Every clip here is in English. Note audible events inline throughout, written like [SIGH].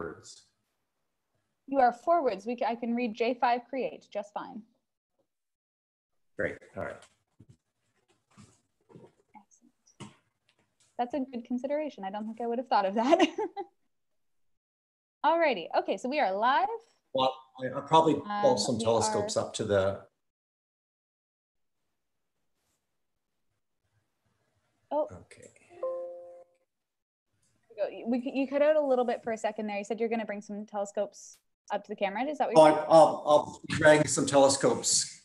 backwards? You are forwards. We I can read J5 create just fine. Great. All right. Excellent. That's a good consideration. I don't think I would have thought of that. [LAUGHS] Alrighty. Okay, so we are live. Well, I'll probably pull Um, some telescopes up to the. Oh. Okay. We, you cut out a little bit for a second there. You said you're going to bring some telescopes up to the camera. Is that what you're I'll, I'll be some telescopes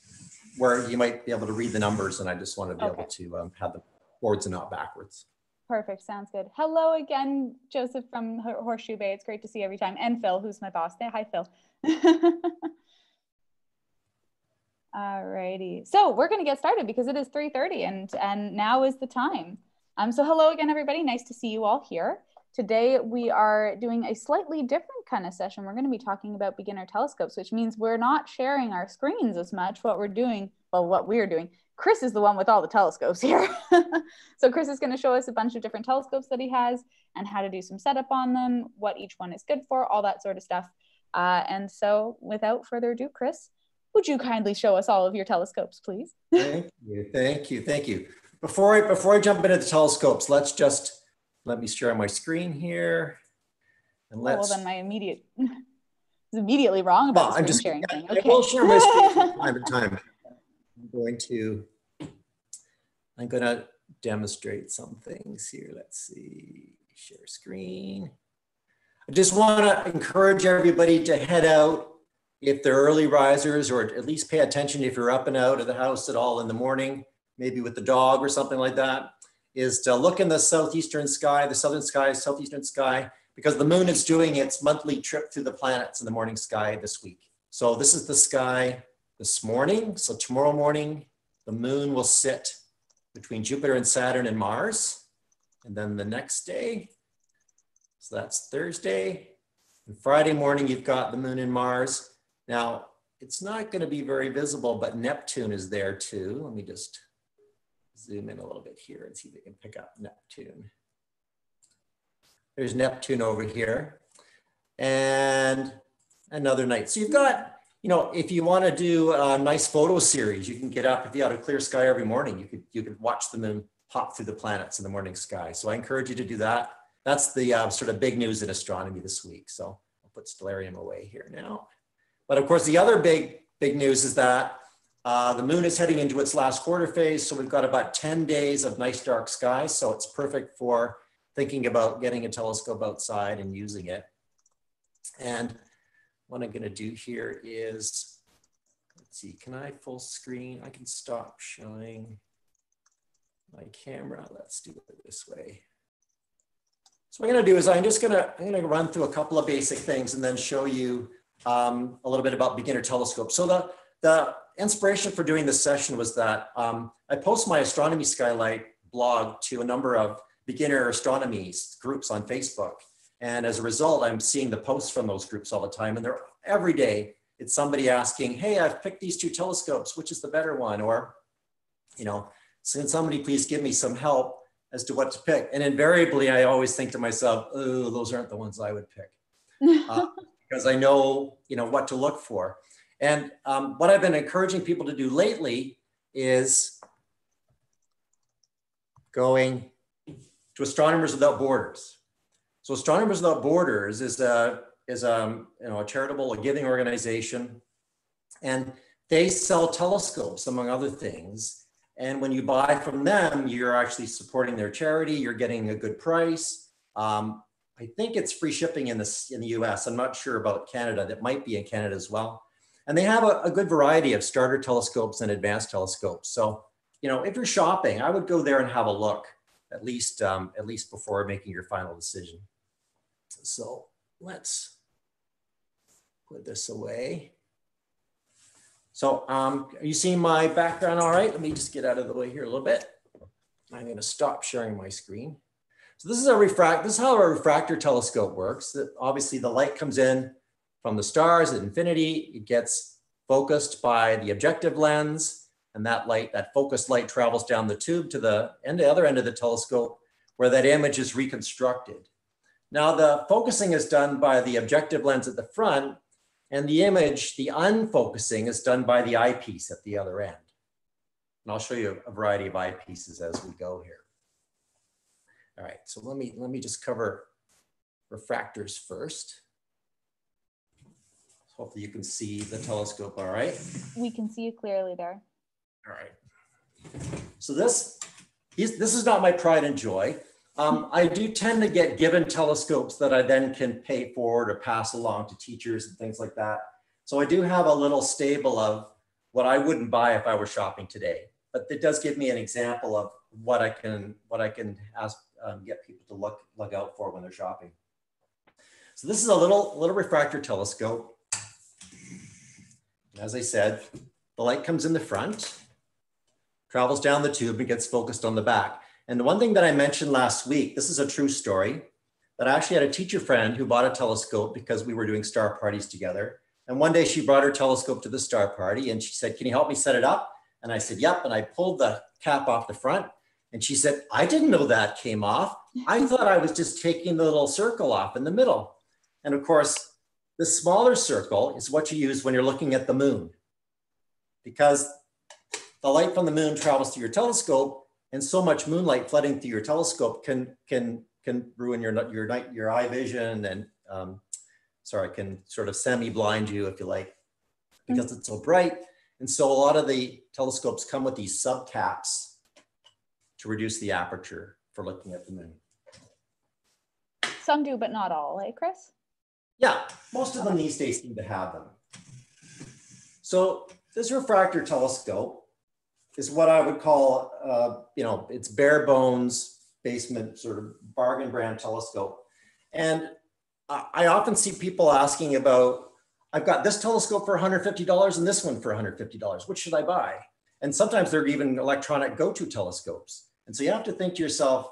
where you might be able to read the numbers and I just want to be able to um, have the forwards and not backwards. Perfect. Sounds good. Hello again, Joseph from Horseshoe Bay. It's great to see you every time. And Phil, who's my boss. Say hi, Phil. [LAUGHS] Alrighty. So we're going to get started because it is 3.30 and, and now is the time. Um, so hello again, everybody. Nice to see you all here. Today we are doing a slightly different kind of session. We're going to be talking about beginner telescopes, which means we're not sharing our screens as much. What we're doing, well, what we're doing, Chris is the one with all the telescopes here. [LAUGHS] so Chris is going to show us a bunch of different telescopes that he has and how to do some setup on them, what each one is good for, all that sort of stuff. Uh, and so without further ado, Chris, would you kindly show us all of your telescopes, please? Thank you, thank you, thank you. Before I, before I jump into the telescopes, let's just, let me share my screen here. And Oh, well, let's, then my immediate [LAUGHS] is immediately wrong about Well, the I'm just- sharing thing. I will share my screen from time to time. [LAUGHS] I'm going to, I'm going to demonstrate some things here. Let's see, share screen. I just want to encourage everybody to head out if they're early risers or at least pay attention if you're up and out of the house at all in the morning, maybe with the dog or something like that, is to look in the southeastern sky, the southern sky, southeastern sky, because the moon is doing its monthly trip through the planets in the morning sky this week. So this is the sky this morning. So tomorrow morning, the moon will sit between Jupiter and Saturn and Mars. And then the next day, so that's Thursday. And Friday morning, you've got the moon and Mars. Now, it's not going to be very visible, but Neptune is there too. Let me just zoom in a little bit here and see if we can pick up Neptune. There's Neptune over here. And another night. So you've got, you know, if you want to do a nice photo series, you can get up if you had a clear sky every morning. You could you could watch the moon pop through the planets in the morning sky. So I encourage you to do that. That's the uh, sort of big news in astronomy this week. So I'll put stellarium away here now. But of course, the other big big news is that uh, the moon is heading into its last quarter phase. So we've got about 10 days of nice dark sky. So it's perfect for thinking about getting a telescope outside and using it. And what I'm gonna do here is, let's see, can I full screen? I can stop showing my camera. Let's do it this way. So what I'm gonna do is I'm just gonna, I'm gonna run through a couple of basic things and then show you um, a little bit about beginner telescopes. So the, the inspiration for doing this session was that um, I post my astronomy skylight blog to a number of beginner astronomy groups on Facebook. And as a result, I'm seeing the posts from those groups all the time. And they're every day, it's somebody asking, hey, I've picked these two telescopes, which is the better one? Or, you know, can somebody please give me some help as to what to pick? And invariably, I always think to myself, oh, those aren't the ones I would pick. [LAUGHS] Uh, because I know, you know, what to look for. And um, what I've been encouraging people to do lately is going to Astronomers Without Borders. So Astronomers Without Borders is a is a you know a charitable, a giving organization, and they sell telescopes among other things. And when you buy from them, you're actually supporting their charity. You're getting a good price. Um, I think it's free shipping in the in the U.S. I'm not sure about Canada. That might be in Canada as well. And they have a, a good variety of starter telescopes and advanced telescopes. So you know, if you're shopping, I would go there and have a look at least um, at least before making your final decision. So let's put this away. So um, are you seeing my background all right? Let me just get out of the way here a little bit. I'm going to stop sharing my screen. So this is a refract. This is how a refractor telescope works. That obviously the light comes in from the stars at infinity. It gets focused by the objective lens, and that light, that focused light, travels down the tube to the end, the other end of the telescope, where that image is reconstructed. Now the focusing is done by the objective lens at the front and the image, the unfocusing is done by the eyepiece at the other end. And I'll show you a variety of eyepieces as we go here. All right, so let me, let me just cover refractors first. Hopefully you can see the telescope all right. We can see you clearly there. All right. So this, this is not my pride and joy. Um, I do tend to get given telescopes that I then can pay forward or pass along to teachers and things like that. So I do have a little stable of what I wouldn't buy if I were shopping today. But it does give me an example of what I can what I can ask um, get people to look look out for when they're shopping. So this is a little little refractor telescope. As I said, the light comes in the front, travels down the tube and gets focused on the back. And the one thing that I mentioned last week, this is a true story, that I actually had a teacher friend who bought a telescope because we were doing star parties together. And one day she brought her telescope to the star party and she said, Can you help me set it up? And I said, Yep. And I pulled the cap off the front. And she said, I didn't know that came off. I [LAUGHS] thought I was just taking the little circle off in the middle. And of course, the smaller circle is what you use when you're looking at the moon. Because the light from the moon travels to your telescope and so much moonlight flooding through your telescope can can can ruin your your night your eye vision and um, sorry can sort of semi blind you if you like because it's so bright and so a lot of the telescopes come with these subcaps to reduce the aperture for looking at the moon some do but not all eh chris yeah most of them these days seem to have them so this refractor telescope is what I would call, uh, you know, it's bare bones basement sort of bargain brand telescope. And I often see people asking about, I've got this telescope for $150 and this one for $150. Which should I buy? And sometimes they're even electronic go-to telescopes. And so you have to think to yourself,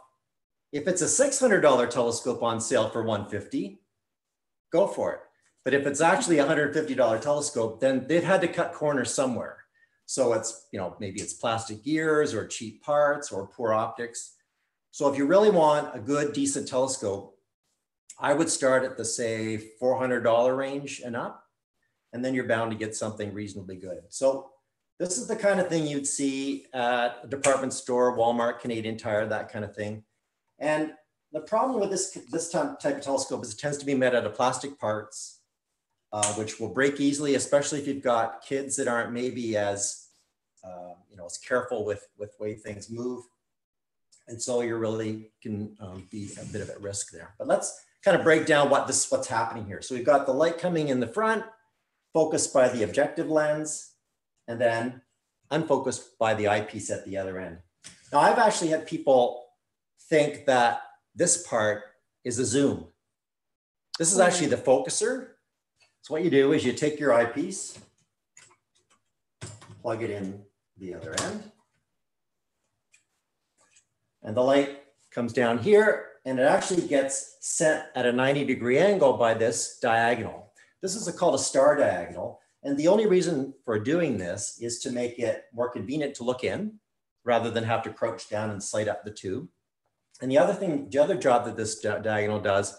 if it's a $600 telescope on sale for 150, go for it. But if it's actually a $150 telescope, then they've had to cut corners somewhere. So it's, you know, maybe it's plastic gears or cheap parts or poor optics. So if you really want a good, decent telescope, I would start at the say $400 range and up, and then you're bound to get something reasonably good. So this is the kind of thing you'd see at a department store, Walmart, Canadian Tire, that kind of thing. And the problem with this, this type of telescope is it tends to be made out of plastic parts uh, which will break easily, especially if you've got kids that aren't maybe as, uh, you know, as careful with, with way things move. And so you really can um, be a bit of at risk there. But let's kind of break down what this, what's happening here. So we've got the light coming in the front, focused by the objective lens, and then unfocused by the eyepiece at the other end. Now I've actually had people think that this part is a zoom. This is actually the focuser so what you do is you take your eyepiece, plug it in the other end, and the light comes down here and it actually gets set at a 90 degree angle by this diagonal. This is a, called a star diagonal. And the only reason for doing this is to make it more convenient to look in rather than have to crouch down and slide up the tube. And the other thing, the other job that this di diagonal does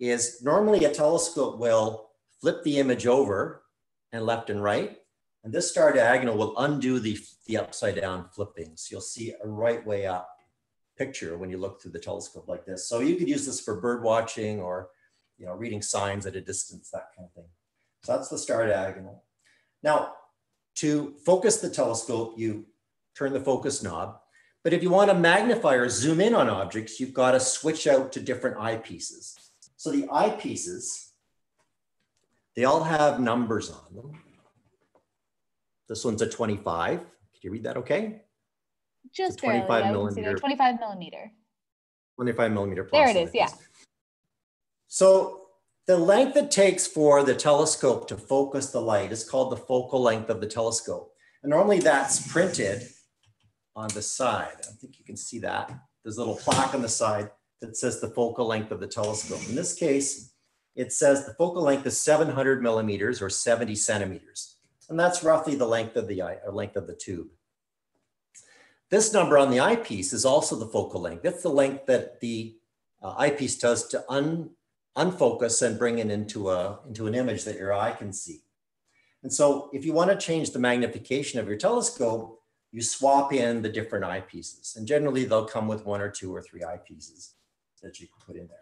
is normally a telescope will flip the image over and left and right. And this star diagonal will undo the, the upside down flippings. You'll see a right way up picture when you look through the telescope like this. So you could use this for bird watching or you know, reading signs at a distance, that kind of thing. So that's the star diagonal. Now, to focus the telescope, you turn the focus knob. But if you want to magnify or zoom in on objects, you've got to switch out to different eyepieces. So the eyepieces they all have numbers on them. This one's a 25. Can you read that okay? Just 25 barely, millimeter. 25 millimeter. 25 millimeter plus. There it is, yeah. So the length it takes for the telescope to focus the light is called the focal length of the telescope. And normally that's printed on the side. I think you can see that. There's a little plaque on the side that says the focal length of the telescope. In this case, it says the focal length is 700 millimeters or 70 centimeters. And that's roughly the length of the eye, or length of the tube. This number on the eyepiece is also the focal length. That's the length that the uh, eyepiece does to un, unfocus and bring it into, a, into an image that your eye can see. And so if you want to change the magnification of your telescope, you swap in the different eyepieces. And generally they'll come with one or two or three eyepieces that you can put in there.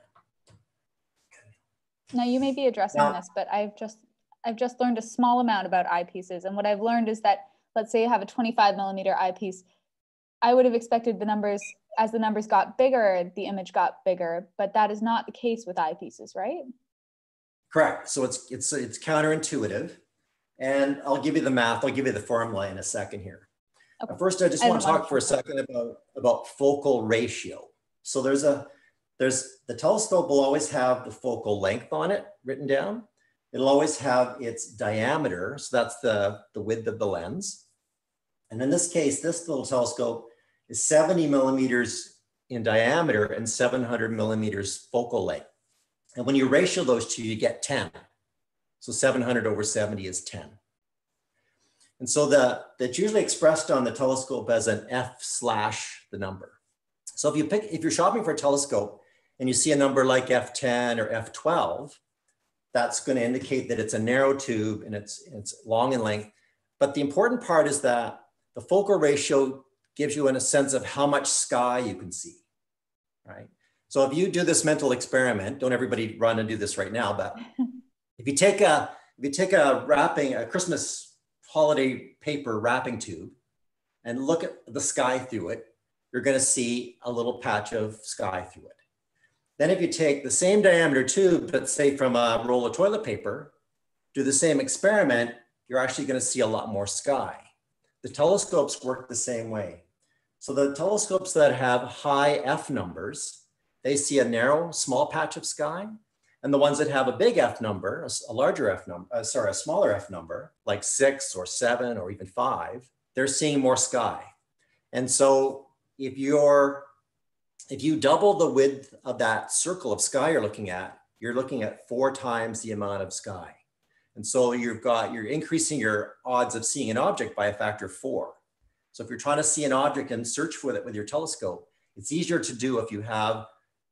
Now you may be addressing now, this, but I've just I've just learned a small amount about eyepieces. And what I've learned is that let's say you have a 25 millimeter eyepiece, I would have expected the numbers as the numbers got bigger, the image got bigger, but that is not the case with eyepieces, right? Correct. So it's it's it's counterintuitive. And I'll give you the math, I'll give you the formula in a second here. Okay. First, I just I want to talk for a second about, about focal ratio. So there's a, there's the telescope will always have the focal length on it written down. It'll always have its diameter. So that's the, the width of the lens. And in this case, this little telescope is 70 millimeters in diameter and 700 millimeters focal length. And when you ratio those two, you get 10. So 700 over 70 is 10. And so the, that's usually expressed on the telescope as an F slash the number. So if you pick, if you're shopping for a telescope and you see a number like F10 or F12, that's going to indicate that it's a narrow tube and it's, it's long in length. But the important part is that the focal ratio gives you a sense of how much sky you can see, right? So if you do this mental experiment, don't everybody run and do this right now, but [LAUGHS] if you take a, if you take a wrapping, a Christmas holiday paper wrapping tube and look at the sky through it, you're going to see a little patch of sky through it. Then if you take the same diameter tube, but say from a roll of toilet paper, do the same experiment, you're actually going to see a lot more sky. The telescopes work the same way. So the telescopes that have high F numbers, they see a narrow, small patch of sky. And the ones that have a big F number, a, larger F number, uh, sorry, a smaller F number, like six or seven or even five, they're seeing more sky. And so if you're, if you double the width of that circle of sky you're looking at, you're looking at four times the amount of sky. And so you've got, you're increasing your odds of seeing an object by a factor of four. So if you're trying to see an object and search for it with your telescope, it's easier to do if you have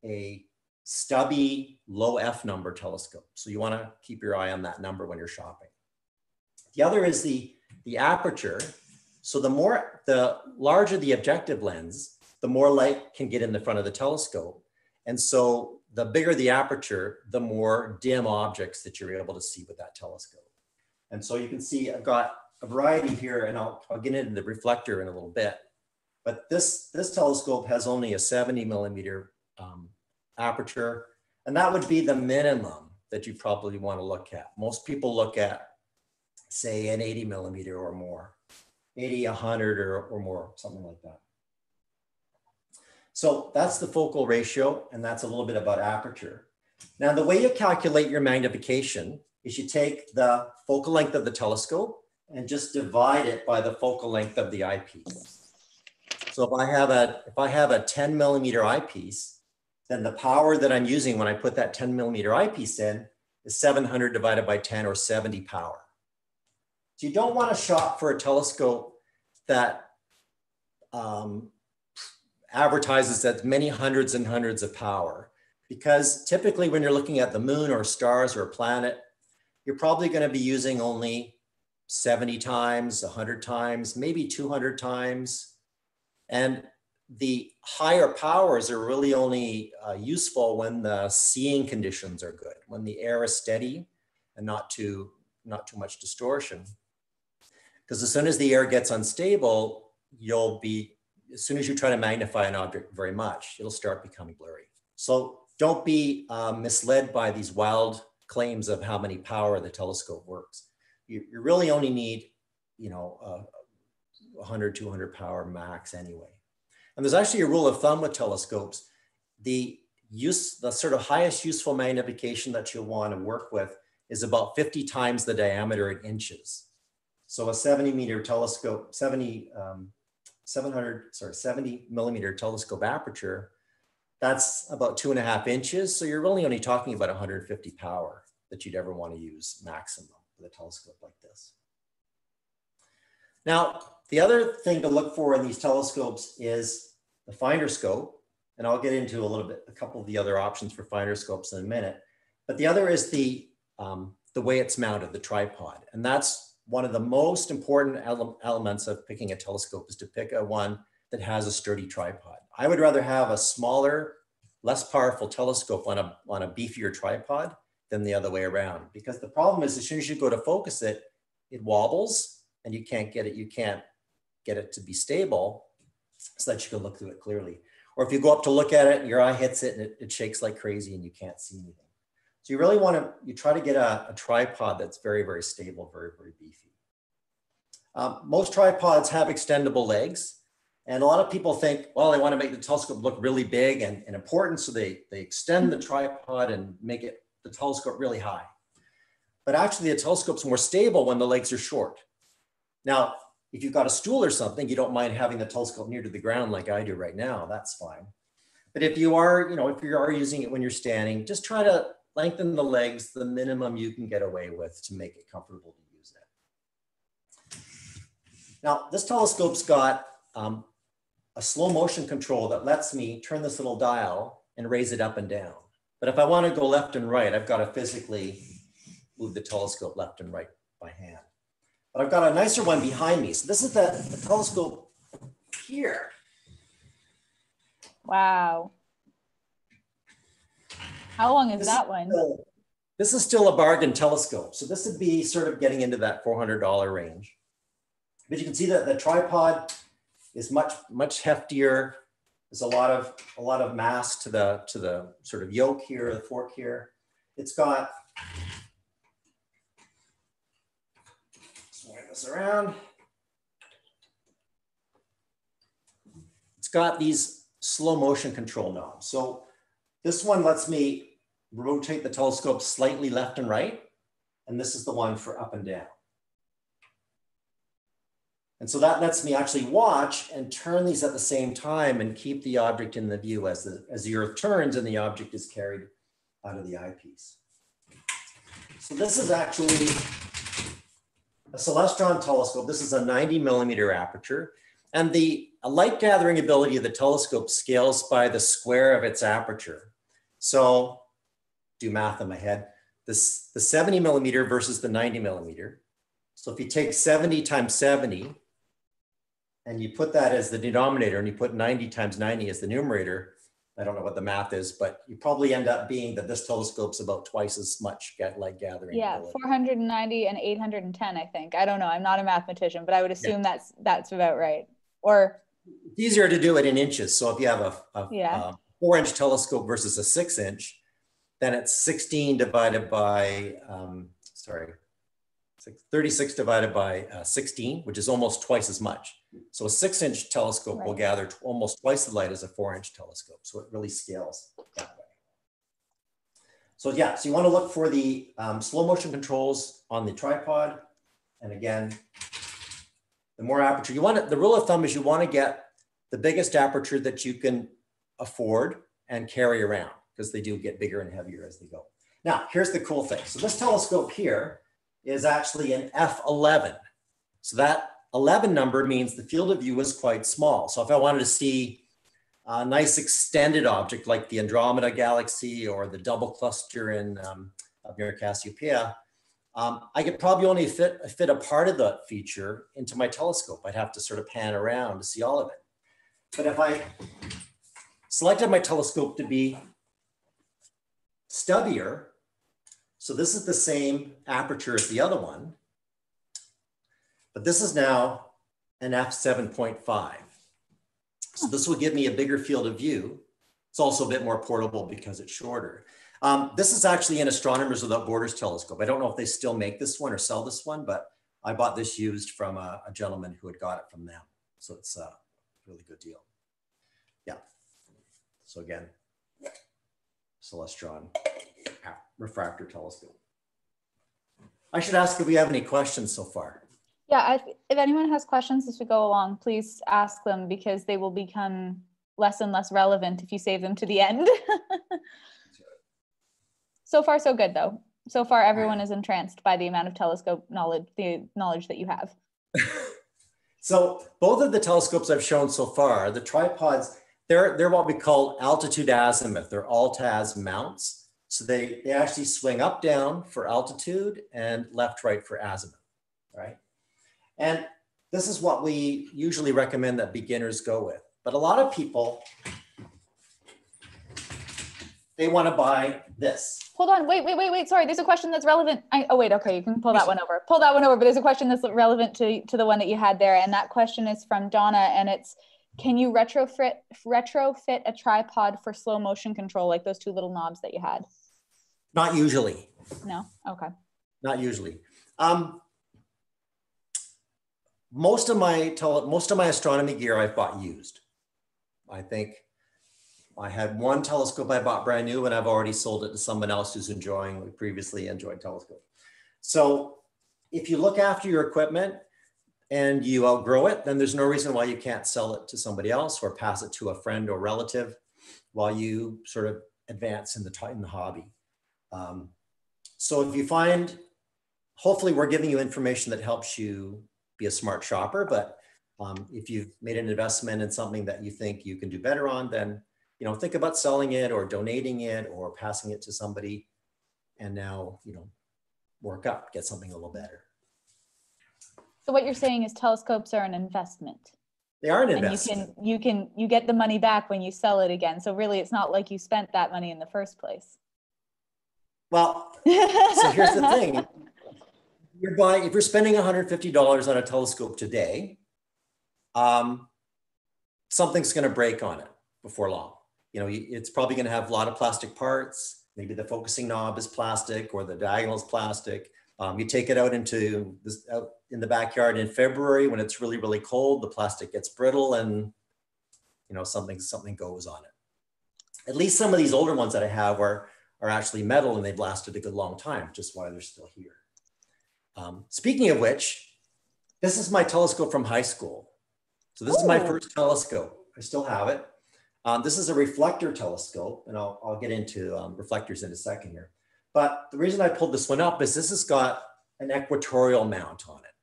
a stubby low F number telescope. So you wanna keep your eye on that number when you're shopping. The other is the, the aperture. So the more, the larger the objective lens, the more light can get in the front of the telescope. And so the bigger the aperture, the more dim objects that you're able to see with that telescope. And so you can see I've got a variety here and I'll, I'll get into the reflector in a little bit. But this, this telescope has only a 70 millimeter um, aperture. And that would be the minimum that you probably want to look at. Most people look at, say, an 80 millimeter or more, 80, 100 or, or more, something like that. So that's the focal ratio, and that's a little bit about aperture. Now, the way you calculate your magnification is you take the focal length of the telescope and just divide it by the focal length of the eyepiece. So if I have a, if I have a 10 millimeter eyepiece, then the power that I'm using when I put that 10 millimeter eyepiece in is 700 divided by 10 or 70 power. So you don't want to shop for a telescope that um, advertises that many hundreds and hundreds of power because typically when you're looking at the moon or stars or a planet, you're probably going to be using only 70 times, 100 times, maybe 200 times. And the higher powers are really only uh, useful when the seeing conditions are good, when the air is steady and not too, not too much distortion. Because as soon as the air gets unstable, you'll be, as soon as you try to magnify an object very much, it'll start becoming blurry. So don't be uh, misled by these wild claims of how many power the telescope works. You, you really only need, you know, uh, 100, 200 power max anyway. And there's actually a rule of thumb with telescopes. The use, the sort of highest useful magnification that you'll want to work with is about 50 times the diameter in inches. So a 70 meter telescope, 70, um, 700, sorry, 70 millimeter telescope aperture, that's about two and a half inches. So you're really only talking about 150 power that you'd ever want to use maximum with a telescope like this. Now, the other thing to look for in these telescopes is the finder scope. and I'll get into a little bit, a couple of the other options for finder scopes in a minute. But the other is the, um, the way it's mounted, the tripod. And that's one of the most important ele elements of picking a telescope is to pick a one that has a sturdy tripod. I would rather have a smaller, less powerful telescope on a, on a beefier tripod than the other way around. Because the problem is as soon as you go to focus it, it wobbles and you can't get it, you can't get it to be stable so that you can look through it clearly. Or if you go up to look at it, your eye hits it and it, it shakes like crazy and you can't see anything. So you really want to, you try to get a, a tripod that's very, very stable, very, very beefy. Um, most tripods have extendable legs. And a lot of people think, well, they want to make the telescope look really big and, and important. So they, they extend the tripod and make it the telescope really high. But actually the telescope's more stable when the legs are short. Now, if you've got a stool or something, you don't mind having the telescope near to the ground like I do right now, that's fine. But if you are, you know, if you are using it when you're standing, just try to lengthen the legs the minimum you can get away with to make it comfortable to use it. Now, this telescope's got um, a slow motion control that lets me turn this little dial and raise it up and down. But if I want to go left and right, I've got to physically move the telescope left and right by hand but I've got a nicer one behind me. So this is the, the telescope here. Wow. How long is this that is one? Still, this is still a bargain telescope. So this would be sort of getting into that $400 range. But you can see that the tripod is much, much heftier. There's a lot of, a lot of mass to the, to the sort of yoke here, the fork here. It's got this around. It's got these slow motion control knobs. So this one lets me rotate the telescope slightly left and right. And this is the one for up and down. And so that lets me actually watch and turn these at the same time and keep the object in the view as the, as the earth turns and the object is carried out of the eyepiece. So this is actually a Celestron telescope. This is a 90 millimeter aperture. And the light gathering ability of the telescope scales by the square of its aperture. So do math in my head. This, the 70 millimeter versus the 90 millimeter. So if you take 70 times 70 and you put that as the denominator and you put 90 times 90 as the numerator, I don't know what the math is, but you probably end up being that this telescope's about twice as much get light gathering. Yeah, ability. 490 and 810, I think. I don't know. I'm not a mathematician, but I would assume yeah. that's that's about right. Or it's easier to do it in inches. So if you have a, a, yeah. a four inch telescope versus a six inch, then it's 16 divided by, um, sorry, 36 divided by uh, 16, which is almost twice as much. So a six inch telescope right. will gather almost twice the light as a four inch telescope. So it really scales that way. So yeah, so you wanna look for the um, slow motion controls on the tripod. And again, the more aperture you want it, the rule of thumb is you wanna get the biggest aperture that you can afford and carry around because they do get bigger and heavier as they go. Now, here's the cool thing. So this telescope here is actually an F11. So that 11 number means the field of view is quite small. So if I wanted to see a nice extended object like the Andromeda galaxy or the double cluster in um, near Cassiopeia, um, I could probably only fit, fit a part of that feature into my telescope. I'd have to sort of pan around to see all of it. But if I selected my telescope to be stubbier, so this is the same aperture as the other one, but this is now an f7.5. So this will give me a bigger field of view. It's also a bit more portable because it's shorter. Um, this is actually an Astronomers Without Borders telescope. I don't know if they still make this one or sell this one, but I bought this used from a, a gentleman who had got it from them. So it's a really good deal. Yeah. So again, Celestron refractor telescope. I should ask if we have any questions so far. Yeah, if anyone has questions as we go along, please ask them because they will become less and less relevant if you save them to the end. [LAUGHS] so far, so good though. So far, everyone is entranced by the amount of telescope knowledge, the knowledge that you have. [LAUGHS] so both of the telescopes I've shown so far, the tripods, they're, they're what we call altitude azimuth. They're ALTAZ mounts. So they, they actually swing up, down for altitude and left, right for azimuth, right? And this is what we usually recommend that beginners go with. But a lot of people, they want to buy this. Hold on, wait, wait, wait, wait. Sorry, there's a question that's relevant. I, oh, wait, okay, you can pull that one over. Pull that one over, but there's a question that's relevant to, to the one that you had there. And that question is from Donna, and it's, can you retrofit, retrofit a tripod for slow motion control, like those two little knobs that you had? Not usually. No? Okay. Not usually. Um, most of my tele, most of my astronomy gear I've bought used. I think I had one telescope I bought brand new and I've already sold it to someone else who's enjoying previously enjoyed telescope. So if you look after your equipment and you outgrow it, then there's no reason why you can't sell it to somebody else or pass it to a friend or relative while you sort of advance in the, in the hobby. Um, so if you find, hopefully we're giving you information that helps you be a smart shopper, but um, if you've made an investment in something that you think you can do better on, then you know, think about selling it or donating it or passing it to somebody and now, you know, work up, get something a little better. So what you're saying is telescopes are an investment. They are an And you investment. can, you can, you get the money back when you sell it again. So really, it's not like you spent that money in the first place. Well, so here's the thing. [LAUGHS] You're buying, if you're spending $150 on a telescope today, um, something's going to break on it before long. You know, it's probably going to have a lot of plastic parts. Maybe the focusing knob is plastic or the diagonal is plastic. Um, you take it out into this out in the backyard in February when it's really, really cold, the plastic gets brittle and you know, something, something goes on it. At least some of these older ones that I have are, are actually metal and they've lasted a good long time, just why they're still here. Um, speaking of which, this is my telescope from high school. So this Ooh. is my first telescope. I still have it. Um, this is a reflector telescope, and I'll, I'll get into um, reflectors in a second here. But the reason I pulled this one up is this has got an equatorial mount on it.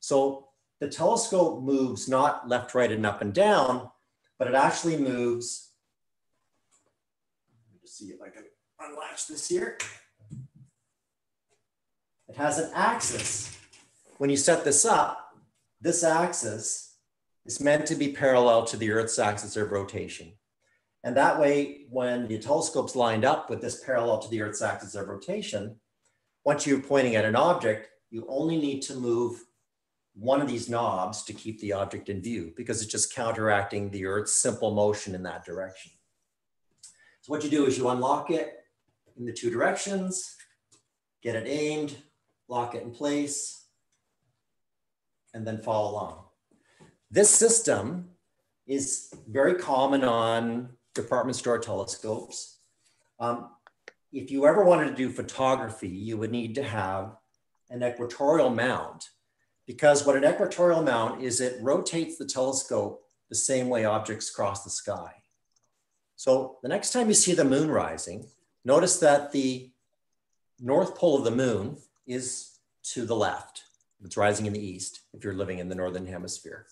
So the telescope moves not left, right, and up and down, but it actually moves. Let me just see if I can unlatch this here. It has an axis. When you set this up, this axis is meant to be parallel to the Earth's axis of rotation. And that way, when the telescope's lined up with this parallel to the Earth's axis of rotation, once you're pointing at an object, you only need to move one of these knobs to keep the object in view because it's just counteracting the Earth's simple motion in that direction. So what you do is you unlock it in the two directions, get it aimed, lock it in place, and then follow along. This system is very common on department store telescopes. Um, if you ever wanted to do photography, you would need to have an equatorial mount because what an equatorial mount is it rotates the telescope the same way objects cross the sky. So the next time you see the moon rising, notice that the north pole of the moon is to the left. It's rising in the east if you're living in the northern hemisphere.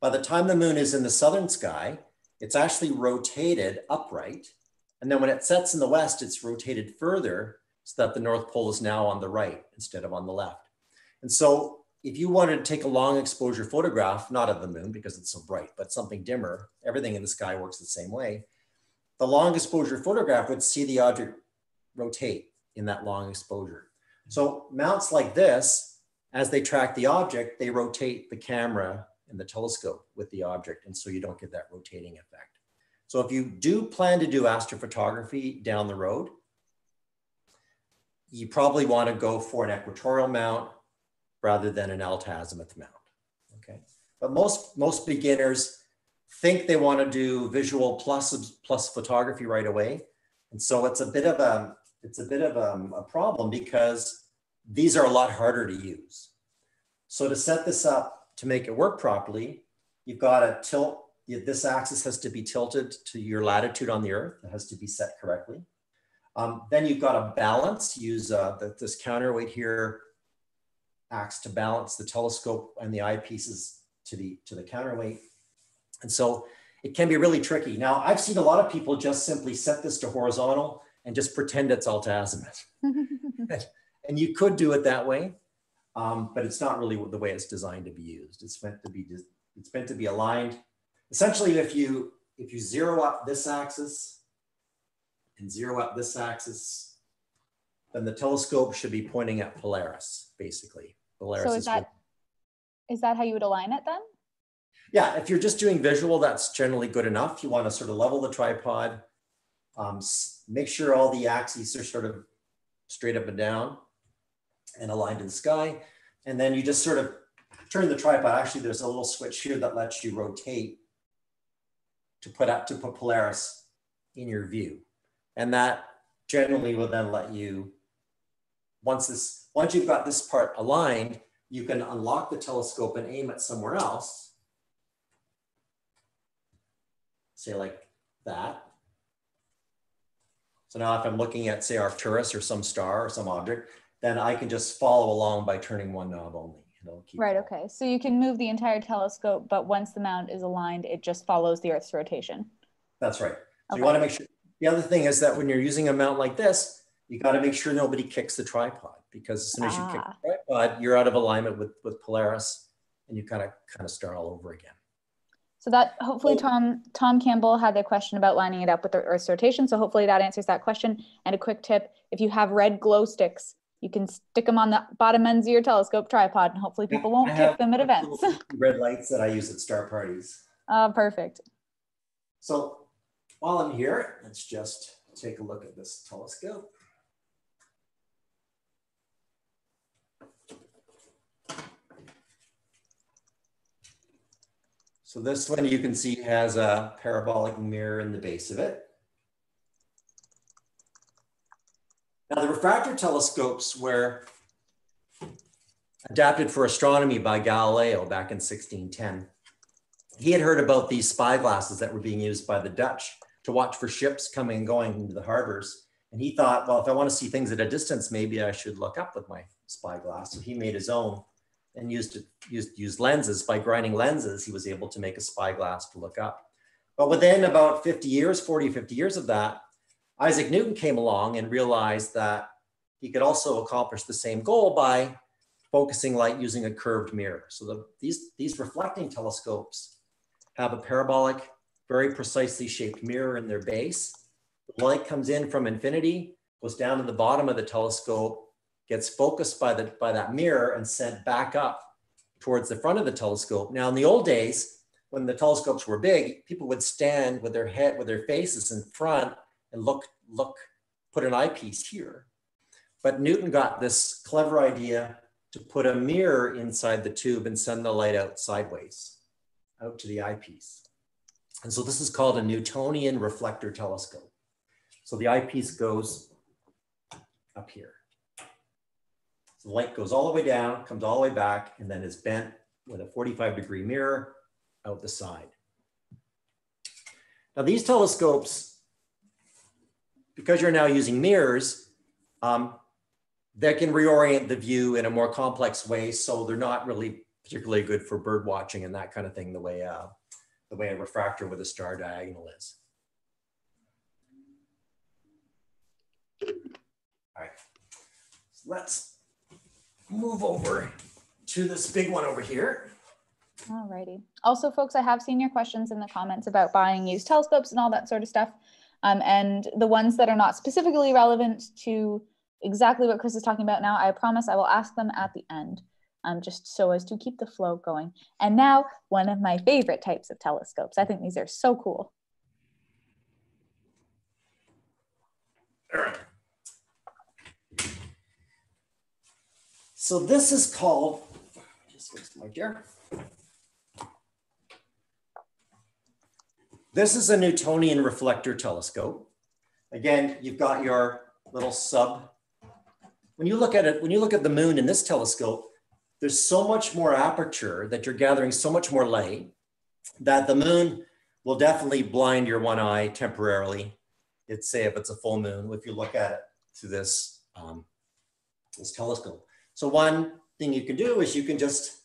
By the time the moon is in the southern sky, it's actually rotated upright. And then when it sets in the west, it's rotated further so that the North Pole is now on the right instead of on the left. And so if you wanted to take a long exposure photograph, not of the moon because it's so bright, but something dimmer, everything in the sky works the same way. The long exposure photograph would see the object rotate in that long exposure. So mounts like this, as they track the object, they rotate the camera and the telescope with the object. And so you don't get that rotating effect. So if you do plan to do astrophotography down the road, you probably want to go for an equatorial mount rather than an altazimuth mount. Okay. But most, most beginners think they want to do visual plus, plus photography right away. And so it's a bit of a, it's a bit of a, a problem because these are a lot harder to use. So to set this up to make it work properly, you've got to tilt, this axis has to be tilted to your latitude on the earth. It has to be set correctly. Um, then you've got to balance, use uh, the, this counterweight here acts to balance the telescope and the eyepieces to the, to the counterweight. And so it can be really tricky. Now, I've seen a lot of people just simply set this to horizontal and just pretend it's alt azimuth. [LAUGHS] and you could do it that way, um, but it's not really the way it's designed to be used. It's meant to be it's meant to be aligned. Essentially, if you if you zero up this axis and zero up this axis, then the telescope should be pointing at Polaris, basically. Polaris so is, is that is that how you would align it then? Yeah, if you're just doing visual, that's generally good enough. You want to sort of level the tripod, um, make sure all the axes are sort of straight up and down and aligned to the sky. And then you just sort of turn the tripod. Actually, there's a little switch here that lets you rotate to put up to put Polaris in your view. And that generally will then let you, once this, once you've got this part aligned, you can unlock the telescope and aim it somewhere else. Say like that. So now if I'm looking at say Arcturus or some star or some object, then I can just follow along by turning one knob only. right, okay. So you can move the entire telescope, but once the mount is aligned, it just follows the Earth's rotation. That's right. So okay. you want to make sure. The other thing is that when you're using a mount like this, you got to make sure nobody kicks the tripod because as soon as ah. you kick the ah. tripod, you're out of alignment with, with Polaris and you kind of kind of start all over again. So that hopefully Tom Tom Campbell had the question about lining it up with the Earth's rotation. So hopefully that answers that question. And a quick tip: if you have red glow sticks, you can stick them on the bottom ends of your telescope tripod, and hopefully people won't kick them at events. [LAUGHS] red lights that I use at star parties. Uh, perfect. So while I'm here, let's just take a look at this telescope. So this one you can see has a parabolic mirror in the base of it. Now the refractor telescopes were adapted for astronomy by Galileo back in 1610. He had heard about these spy glasses that were being used by the Dutch to watch for ships coming and going into the harbors. And he thought, well, if I want to see things at a distance, maybe I should look up with my spyglass. So he made his own and used, used, used lenses. By grinding lenses, he was able to make a spyglass to look up. But within about 50 years, 40, 50 years of that, Isaac Newton came along and realized that he could also accomplish the same goal by focusing light using a curved mirror. So the, these, these reflecting telescopes have a parabolic, very precisely shaped mirror in their base. The light comes in from infinity, goes down to the bottom of the telescope, gets focused by, the, by that mirror and sent back up towards the front of the telescope. Now, in the old days, when the telescopes were big, people would stand with their head, with their faces in front and look, look, put an eyepiece here. But Newton got this clever idea to put a mirror inside the tube and send the light out sideways, out to the eyepiece. And so this is called a Newtonian reflector telescope. So the eyepiece goes up here. So the light goes all the way down, comes all the way back, and then is bent with a 45 degree mirror out the side. Now these telescopes, because you're now using mirrors, um, they can reorient the view in a more complex way. So they're not really particularly good for bird watching and that kind of thing, the way, uh, the way a refractor with a star diagonal is. All right, so let's move over to this big one over here. Alrighty. Also, folks, I have seen your questions in the comments about buying used telescopes and all that sort of stuff. Um, and the ones that are not specifically relevant to exactly what Chris is talking about now, I promise I will ask them at the end, um, just so as to keep the flow going. And now, one of my favorite types of telescopes. I think these are so cool. So this is called, just my. This is a Newtonian reflector telescope. Again, you've got your little sub. When you look at it, when you look at the moon in this telescope, there's so much more aperture that you're gathering so much more light that the moon will definitely blind your one eye temporarily. It's say if it's a full moon, if you look at it through this, um, this telescope. So one thing you can do is you can just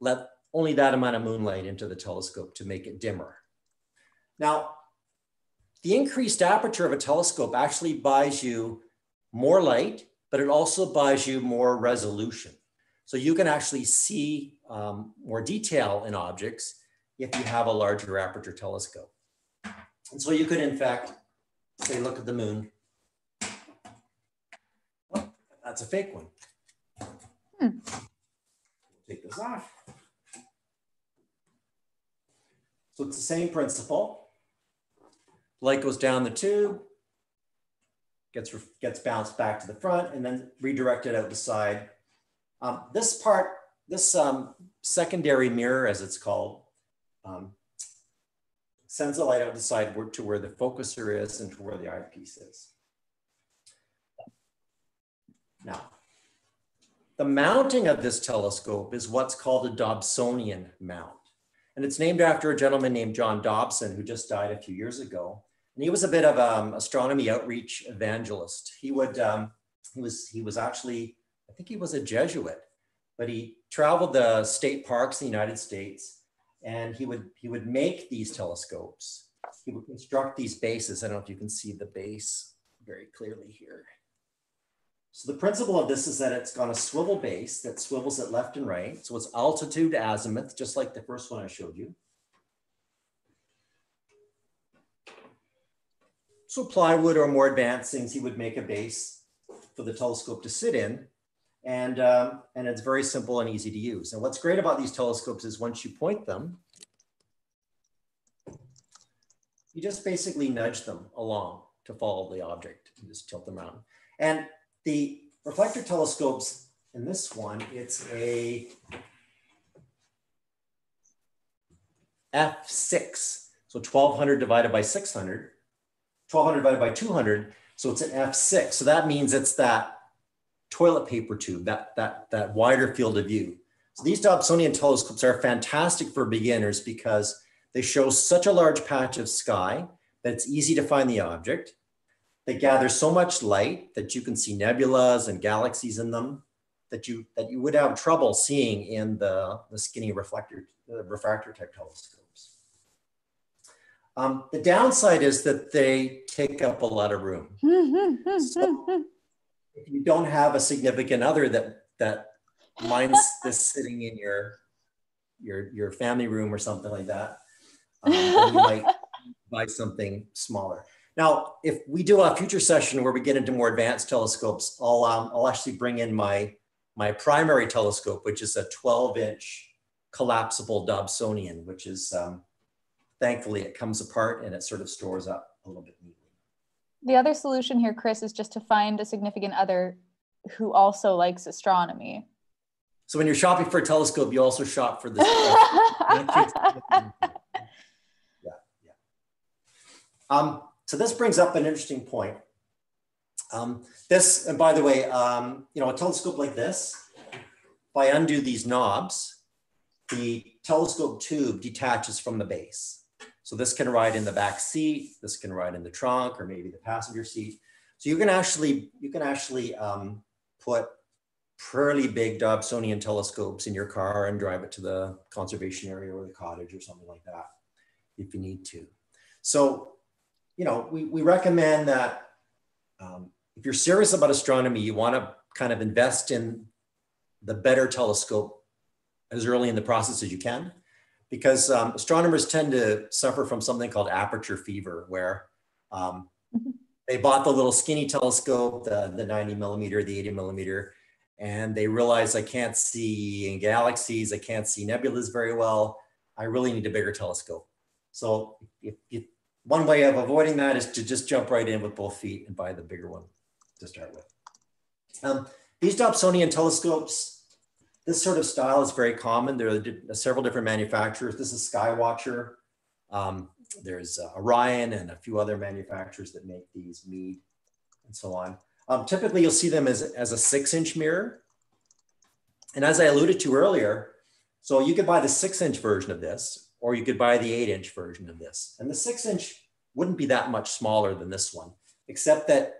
let only that amount of moonlight into the telescope to make it dimmer. Now, the increased aperture of a telescope actually buys you more light, but it also buys you more resolution. So you can actually see um, more detail in objects if you have a larger aperture telescope. And so you could, in fact, say, look at the moon. Oh, that's a fake one. Hmm. Take this off. So it's the same principle. Light goes down the tube, gets, gets bounced back to the front and then redirected out the side. Um, this part, this um, secondary mirror, as it's called, um, sends the light out the side to where the focuser is and to where the eyepiece is. Now, the mounting of this telescope is what's called a Dobsonian mount. And it's named after a gentleman named John Dobson who just died a few years ago. And he was a bit of an um, astronomy outreach evangelist. He would, um, he was, he was actually, I think he was a Jesuit, but he traveled the state parks in the United States and he would, he would make these telescopes. He would construct these bases. I don't know if you can see the base very clearly here. So the principle of this is that it's got a swivel base that swivels it left and right. So it's altitude azimuth, just like the first one I showed you. So plywood or more advanced things, he would make a base for the telescope to sit in. And, um, and it's very simple and easy to use. And what's great about these telescopes is once you point them, you just basically nudge them along to follow the object and just tilt them around. And the reflector telescopes in this one, it's a F6. So 1200 divided by 600, 1200 divided by 200. So it's an F6. So that means it's that toilet paper tube, that, that, that wider field of view. So these Dobsonian telescopes are fantastic for beginners because they show such a large patch of sky that it's easy to find the object. They gather so much light that you can see nebulas and galaxies in them that you that you would have trouble seeing in the, the skinny reflector uh, refractor type telescopes. Um, the downside is that they take up a lot of room. [LAUGHS] so if you don't have a significant other that that minds [LAUGHS] this sitting in your your your family room or something like that, um, you might [LAUGHS] buy something smaller. Now, if we do a future session where we get into more advanced telescopes, I'll, um, I'll actually bring in my, my primary telescope, which is a 12 inch collapsible Dobsonian, which is, um, thankfully it comes apart and it sort of stores up a little bit neatly. The other solution here, Chris, is just to find a significant other who also likes astronomy. So when you're shopping for a telescope, you also shop for this. [LAUGHS] [LAUGHS] yeah, yeah. Um, so this brings up an interesting point. Um, this, and by the way, um, you know, a telescope like this, if I undo these knobs, the telescope tube detaches from the base. So this can ride in the back seat, this can ride in the trunk or maybe the passenger seat. So you can actually, you can actually um, put fairly big Dobsonian telescopes in your car and drive it to the conservation area or the cottage or something like that if you need to. So you know, we, we recommend that um, if you're serious about astronomy, you want to kind of invest in the better telescope as early in the process as you can, because um, astronomers tend to suffer from something called aperture fever, where um, [LAUGHS] they bought the little skinny telescope, the, the 90 millimeter, the 80 millimeter, and they realize I can't see in galaxies, I can't see nebulas very well. I really need a bigger telescope. So if, if one way of avoiding that is to just jump right in with both feet and buy the bigger one to start with. Um, these Dobsonian telescopes, this sort of style is very common. There are several different manufacturers. This is Skywatcher. Um, there's uh, Orion and a few other manufacturers that make these, Meade and so on. Um, typically, you'll see them as, as a six inch mirror. And as I alluded to earlier, so you could buy the six inch version of this, or you could buy the eight inch version of this. And the six inch wouldn't be that much smaller than this one, except that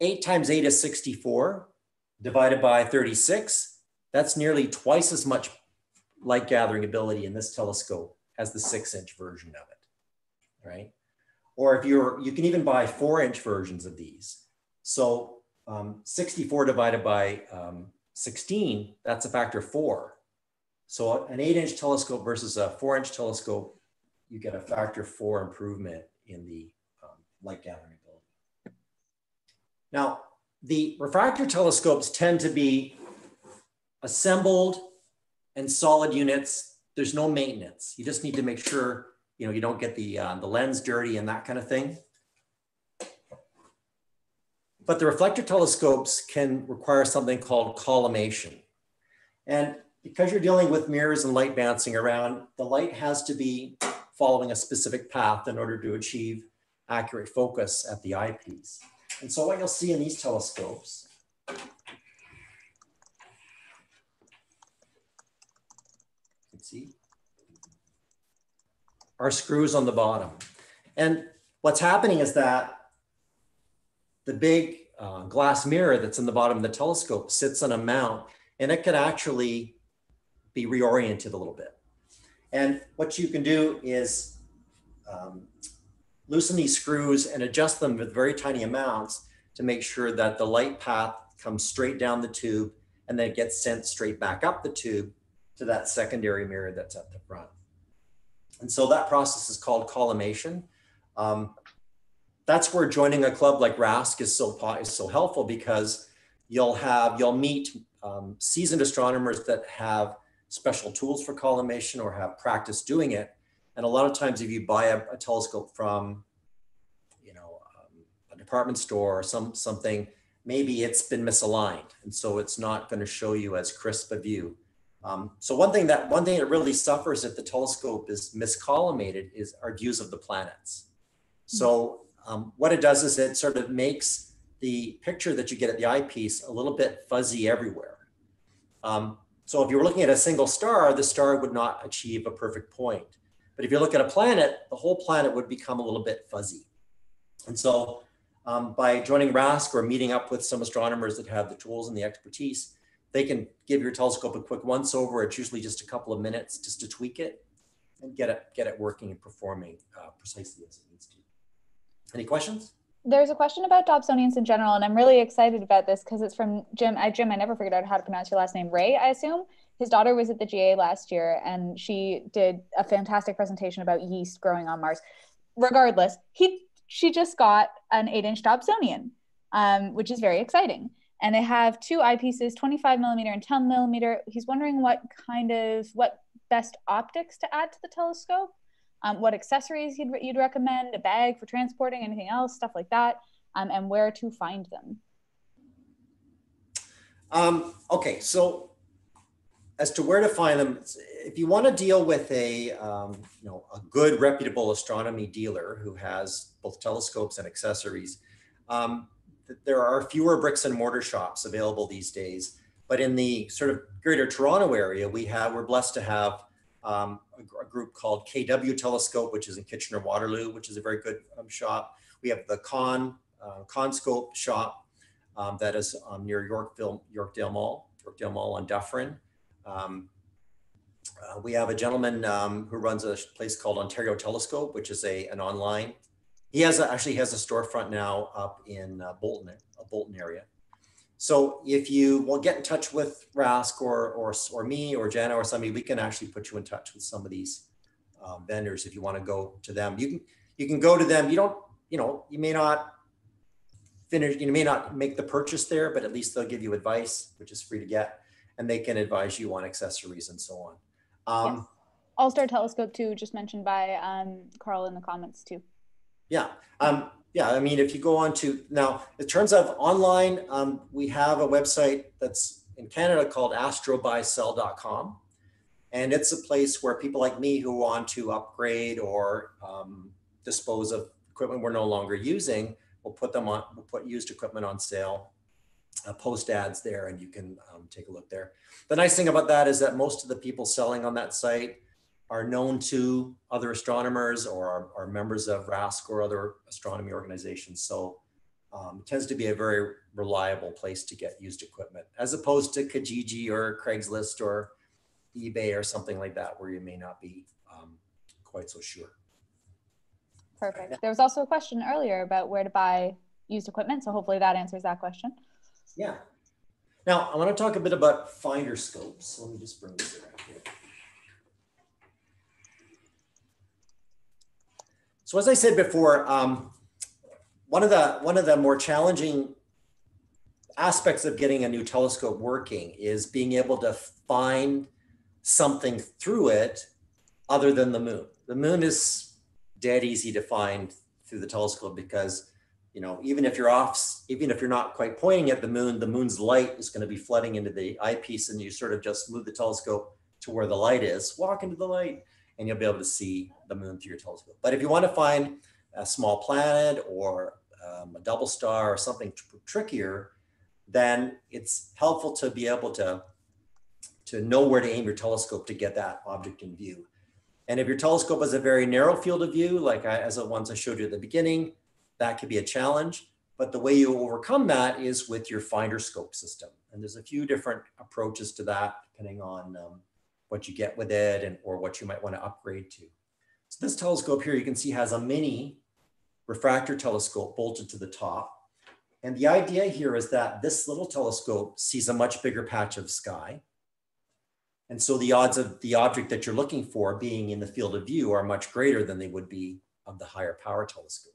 eight times eight is 64 divided by 36. That's nearly twice as much light gathering ability in this telescope as the six inch version of it, right? Or if you're, you can even buy four inch versions of these. So um, 64 divided by um, 16, that's a factor of four. So an eight inch telescope versus a four inch telescope, you get a factor four improvement in the um, light gathering ability. Now, the refractor telescopes tend to be assembled and solid units. There's no maintenance. You just need to make sure you know you don't get the uh, the lens dirty and that kind of thing. But the reflector telescopes can require something called collimation. And because you're dealing with mirrors and light bouncing around, the light has to be following a specific path in order to achieve accurate focus at the eyepiece. And so what you'll see in these telescopes you can see are screws on the bottom. And what's happening is that the big uh, glass mirror that's in the bottom of the telescope sits on a mount and it can actually be reoriented a little bit. And what you can do is um, loosen these screws and adjust them with very tiny amounts to make sure that the light path comes straight down the tube and then gets sent straight back up the tube to that secondary mirror that's at the front. And so that process is called collimation. Um, that's where joining a club like RASC is so, is so helpful because you'll have, you'll meet um, seasoned astronomers that have special tools for collimation or have practice doing it. And a lot of times if you buy a, a telescope from, you know, um, a department store or some, something, maybe it's been misaligned. And so it's not gonna show you as crisp a view. Um, so one thing that one thing that really suffers if the telescope is miscollimated is our views of the planets. So um, what it does is it sort of makes the picture that you get at the eyepiece a little bit fuzzy everywhere. Um, so if you were looking at a single star, the star would not achieve a perfect point. But if you look at a planet, the whole planet would become a little bit fuzzy. And so um, by joining RASC or meeting up with some astronomers that have the tools and the expertise, they can give your telescope a quick once over. It's usually just a couple of minutes just to tweak it and get it, get it working and performing uh, precisely as it needs to. Any questions? There's a question about Dobsonians in general, and I'm really excited about this because it's from Jim. I, Jim, I never figured out how to pronounce your last name. Ray, I assume. His daughter was at the GA last year, and she did a fantastic presentation about yeast growing on Mars. Regardless, he she just got an eight-inch Dobsonian, um, which is very exciting. And they have two eyepieces, 25 millimeter and 10 millimeter. He's wondering what kind of what best optics to add to the telescope um, what accessories you'd, you'd recommend, a bag for transporting, anything else, stuff like that, um, and where to find them. Um, okay, so as to where to find them, if you want to deal with a um, you know a good reputable astronomy dealer who has both telescopes and accessories, um, there are fewer bricks and mortar shops available these days. But in the sort of greater Toronto area, we have we're blessed to have um, a, a, group called KW Telescope, which is in Kitchener Waterloo, which is a very good um, shop. We have the Con uh, ConScope shop um, that is um, near Yorkville, Yorkdale Mall, Yorkdale Mall on Dufferin. Um, uh, we have a gentleman um, who runs a place called Ontario Telescope, which is a an online. He has a, actually has a storefront now up in uh, Bolton, a Bolton area. So if you will get in touch with RASC or, or, or me or Jenna or somebody, we can actually put you in touch with some of these um, vendors if you want to go to them. You can you can go to them. You don't you know you may not finish you may not make the purchase there, but at least they'll give you advice, which is free to get, and they can advise you on accessories and so on. Um, yes. All Star Telescope too, just mentioned by um, Carl in the comments too. Yeah. Um, yeah, I mean, if you go on to now, in terms of online, um, we have a website that's in Canada called astrobuysell.com. And it's a place where people like me who want to upgrade or um, dispose of equipment we're no longer using, we'll put them on, we'll put used equipment on sale, uh, post ads there, and you can um, take a look there. The nice thing about that is that most of the people selling on that site are known to other astronomers or are, are members of RASC or other astronomy organizations. So um, it tends to be a very reliable place to get used equipment as opposed to Kijiji or Craigslist or eBay or something like that where you may not be um, quite so sure. Perfect. There was also a question earlier about where to buy used equipment. So hopefully that answers that question. Yeah. Now I want to talk a bit about finder scopes. Let me just bring this around here. So as I said before, um, one of the one of the more challenging aspects of getting a new telescope working is being able to find something through it other than the moon. The moon is dead easy to find through the telescope because you know even if you're off even if you're not quite pointing at the moon the moon's light is going to be flooding into the eyepiece and you sort of just move the telescope to where the light is walk into the light and you'll be able to see the moon through your telescope but if you want to find a small planet or um, a double star or something tr- trickier then it's helpful to be able to to know where to aim your telescope to get that object in view and if your telescope has a very narrow field of view, like I, as the ones I showed you at the beginning, that could be a challenge. But the way you overcome that is with your finder scope system. And there's a few different approaches to that, depending on um, what you get with it and or what you might want to upgrade to. So this telescope here, you can see has a mini refractor telescope bolted to the top. And the idea here is that this little telescope sees a much bigger patch of sky and so the odds of the object that you're looking for being in the field of view are much greater than they would be of the higher power telescope.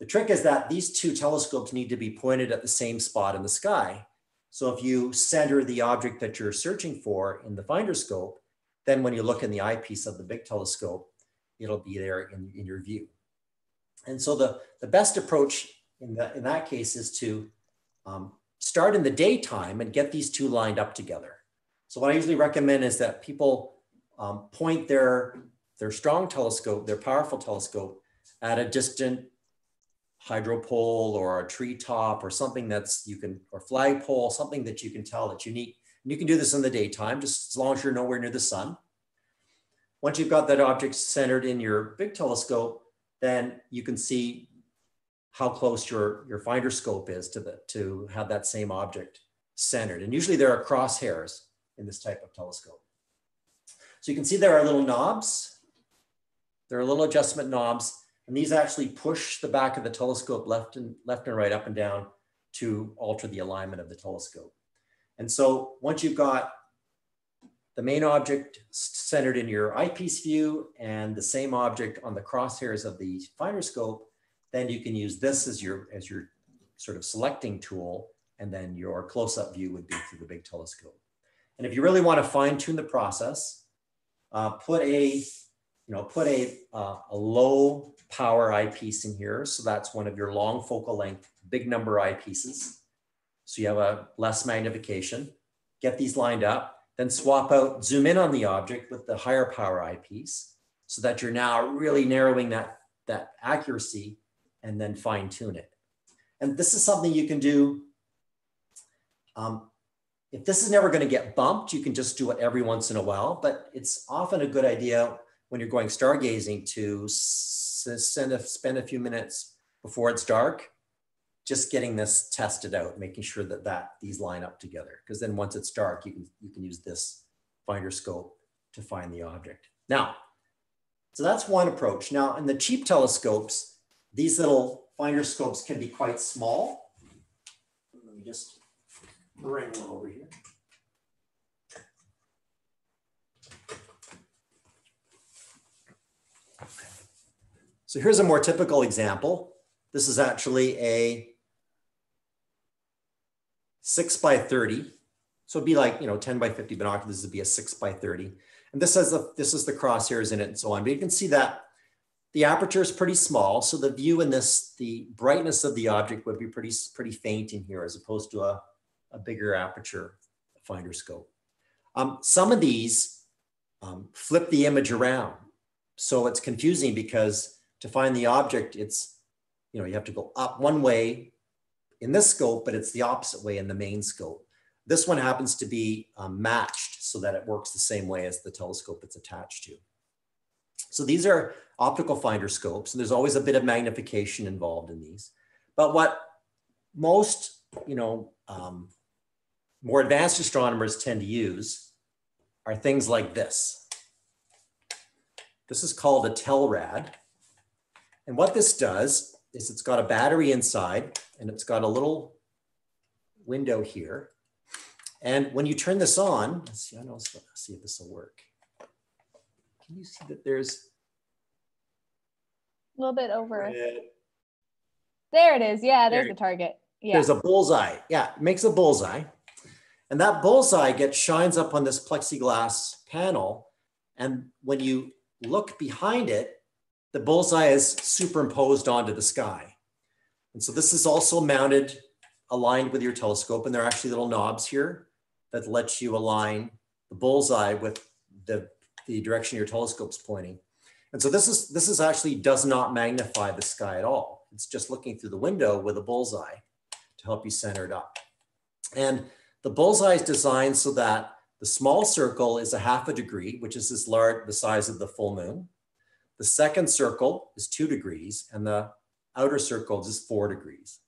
The trick is that these two telescopes need to be pointed at the same spot in the sky. So if you center the object that you're searching for in the finder scope, then when you look in the eyepiece of the big telescope, it'll be there in, in your view. And so the, the best approach in, the, in that case is to um, start in the daytime and get these two lined up together. So what I usually recommend is that people um, point their, their strong telescope, their powerful telescope at a distant hydropole or a treetop or something that's you can, or flagpole, something that you can tell that's unique. And you can do this in the daytime, just as long as you're nowhere near the sun. Once you've got that object centered in your big telescope, then you can see how close your, your finder scope is to, the, to have that same object centered. And usually there are crosshairs in this type of telescope. So you can see there are little knobs. There are little adjustment knobs, and these actually push the back of the telescope left and left and right, up and down to alter the alignment of the telescope. And so once you've got the main object centered in your eyepiece view and the same object on the crosshairs of the finder scope, then you can use this as your, as your sort of selecting tool. And then your close-up view would be through the big telescope. And if you really want to fine tune the process, uh, put a, you know, put a, uh, a low power eyepiece in here. So that's one of your long focal length, big number eyepieces. So you have a less magnification. Get these lined up, then swap out, zoom in on the object with the higher power eyepiece so that you're now really narrowing that, that accuracy and then fine tune it. And this is something you can do um, if this is never going to get bumped, you can just do it every once in a while, but it's often a good idea when you're going stargazing to send a, spend a few minutes before it's dark, just getting this tested out, making sure that, that these line up together. Because then once it's dark, you can, you can use this finder scope to find the object. Now, so that's one approach. Now, in the cheap telescopes, these little finder scopes can be quite small. Let me just bring one over here. So here's a more typical example. This is actually a six by 30. So it'd be like, you know, 10 by 50 binoculars would be a six by 30. And this has the, this is the crosshairs in it and so on. But you can see that the aperture is pretty small. So the view in this, the brightness of the object would be pretty, pretty faint in here as opposed to a, a bigger aperture finder scope. Um, some of these um, flip the image around. So it's confusing because to find the object, it's, you know, you have to go up one way in this scope, but it's the opposite way in the main scope. This one happens to be um, matched so that it works the same way as the telescope it's attached to. So these are optical finder scopes, and there's always a bit of magnification involved in these. But what most, you know, um, more advanced astronomers tend to use are things like this. This is called a Telrad. And what this does is it's got a battery inside and it's got a little window here. And when you turn this on, let's see, I know, let's see if this will work. Can you see that there's a little bit over? There it is. Yeah, there's there, the target. Yeah. There's a bullseye. Yeah, it makes a bullseye. And that bullseye gets shines up on this plexiglass panel. And when you look behind it, the bullseye is superimposed onto the sky. And so this is also mounted aligned with your telescope. And there are actually little knobs here that let you align the bullseye with the, the direction your telescope's pointing. And so this is this is actually does not magnify the sky at all. It's just looking through the window with a bullseye to help you center it up. And the bullseye is designed so that the small circle is a half a degree, which is this large, the size of the full moon. The second circle is two degrees and the outer circle is four degrees.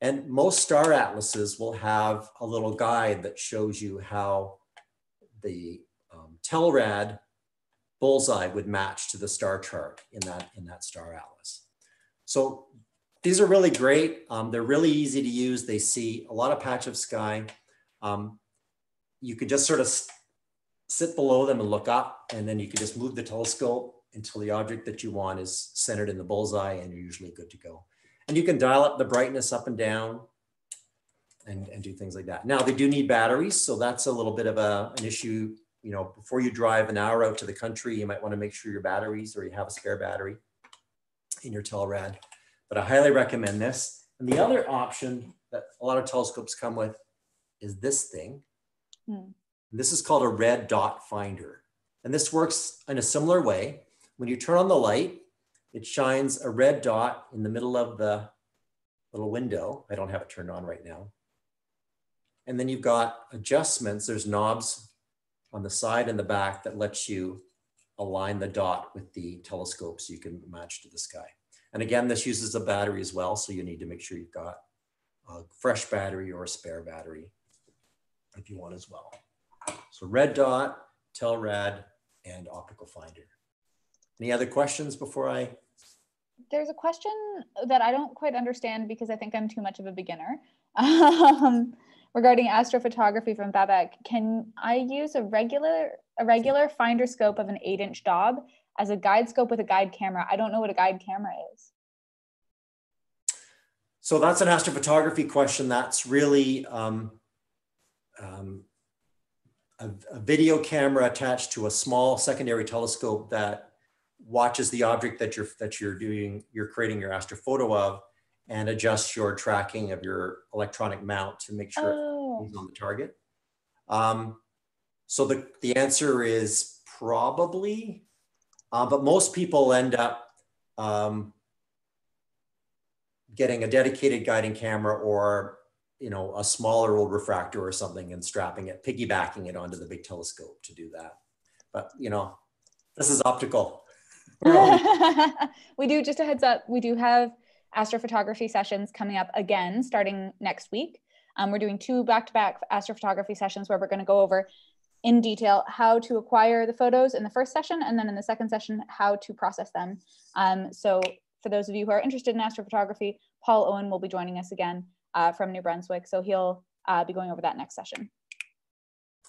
And most star atlases will have a little guide that shows you how the um, Telrad bullseye would match to the star chart in that, in that star atlas. So these are really great. Um, they're really easy to use. They see a lot of patch of sky. Um, you could just sort of sit below them and look up, and then you could just move the telescope until the object that you want is centered in the bullseye, and you're usually good to go. And you can dial up the brightness up and down and, and do things like that. Now they do need batteries, so that's a little bit of a, an issue. You know, before you drive an hour out to the country, you might want to make sure your batteries or you have a spare battery in your Telrad. But I highly recommend this. And the other option that a lot of telescopes come with is this thing. Hmm. This is called a red dot finder. And this works in a similar way. When you turn on the light, it shines a red dot in the middle of the little window. I don't have it turned on right now. And then you've got adjustments. There's knobs on the side and the back that lets you align the dot with the telescope so you can match to the sky. And again, this uses a battery as well. So you need to make sure you've got a fresh battery or a spare battery if you want as well. So red dot, Telrad, and optical finder. Any other questions before I there's a question that I don't quite understand because I think I'm too much of a beginner. [LAUGHS] Um, regarding astrophotography from Babak, can I use a regular a regular finder scope of an eight inch Dob as a guide scope with a guide camera? I don't know what a guide camera is. So that's an astrophotography question. That's really um, um, a, a video camera attached to a small secondary telescope that watches the object that you're that you're doing you're creating your astrophoto of and adjusts your tracking of your electronic mount to make sure oh. it's on the target. Um, so the, the answer is probably uh, but most people end up um, getting a dedicated guiding camera or you know a smaller old refractor or something and strapping it piggybacking it onto the big telescope to do that. But you know this is optical [LAUGHS] we do just a heads up. We do have astrophotography sessions coming up again starting next week. Um, we're doing two back-to-back astrophotography sessions where we're going to go over in detail how to acquire the photos in the first session and then in the second session how to process them. Um, so for those of you who are interested in astrophotography, Paul Owen will be joining us again uh, from New Brunswick. So he'll uh, be going over that next session.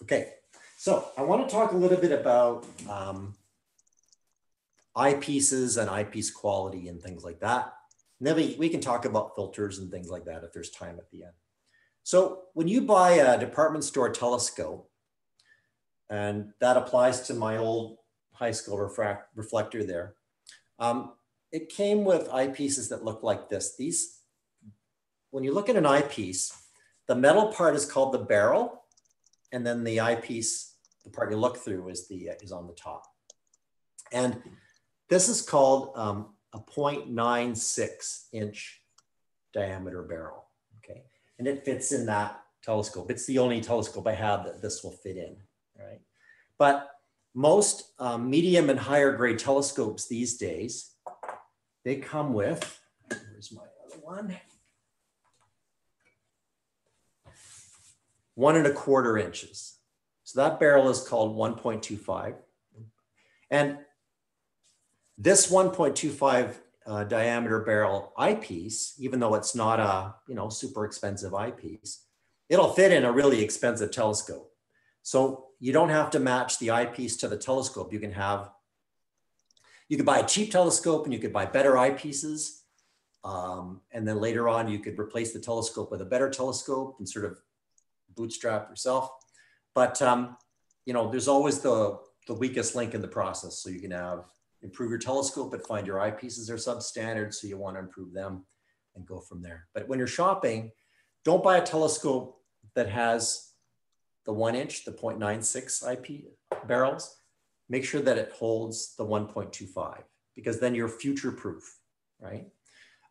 Okay, so I want to talk a little bit about um, eyepieces and eyepiece quality and things like that. And then we, we can talk about filters and things like that if there's time at the end. So when you buy a department store telescope, and that applies to my old high school reflector there, um, it came with eyepieces that look like this. These, when you look at an eyepiece, the metal part is called the barrel, and then the eyepiece, the part you look through is, the, is on the top. And this is called um, a 0.96 inch diameter barrel, okay? And it fits in that telescope. It's the only telescope I have that this will fit in, right? But most um, medium and higher grade telescopes these days, they come with, where's my other one? One and a quarter inches. So that barrel is called 1.25. And this 1.25 uh, diameter barrel eyepiece, even though it's not a you know super expensive eyepiece, it'll fit in a really expensive telescope. So you don't have to match the eyepiece to the telescope. You can have, you could buy a cheap telescope and you could buy better eyepieces. Um, and then later on, you could replace the telescope with a better telescope and sort of bootstrap yourself. But um, you know, there's always the the weakest link in the process. So you can have improve your telescope, but find your eyepieces are substandard, so you want to improve them and go from there. But when you're shopping, don't buy a telescope that has the one inch, the 0.96 IP barrels. Make sure that it holds the 1.25 because then you're future proof, right?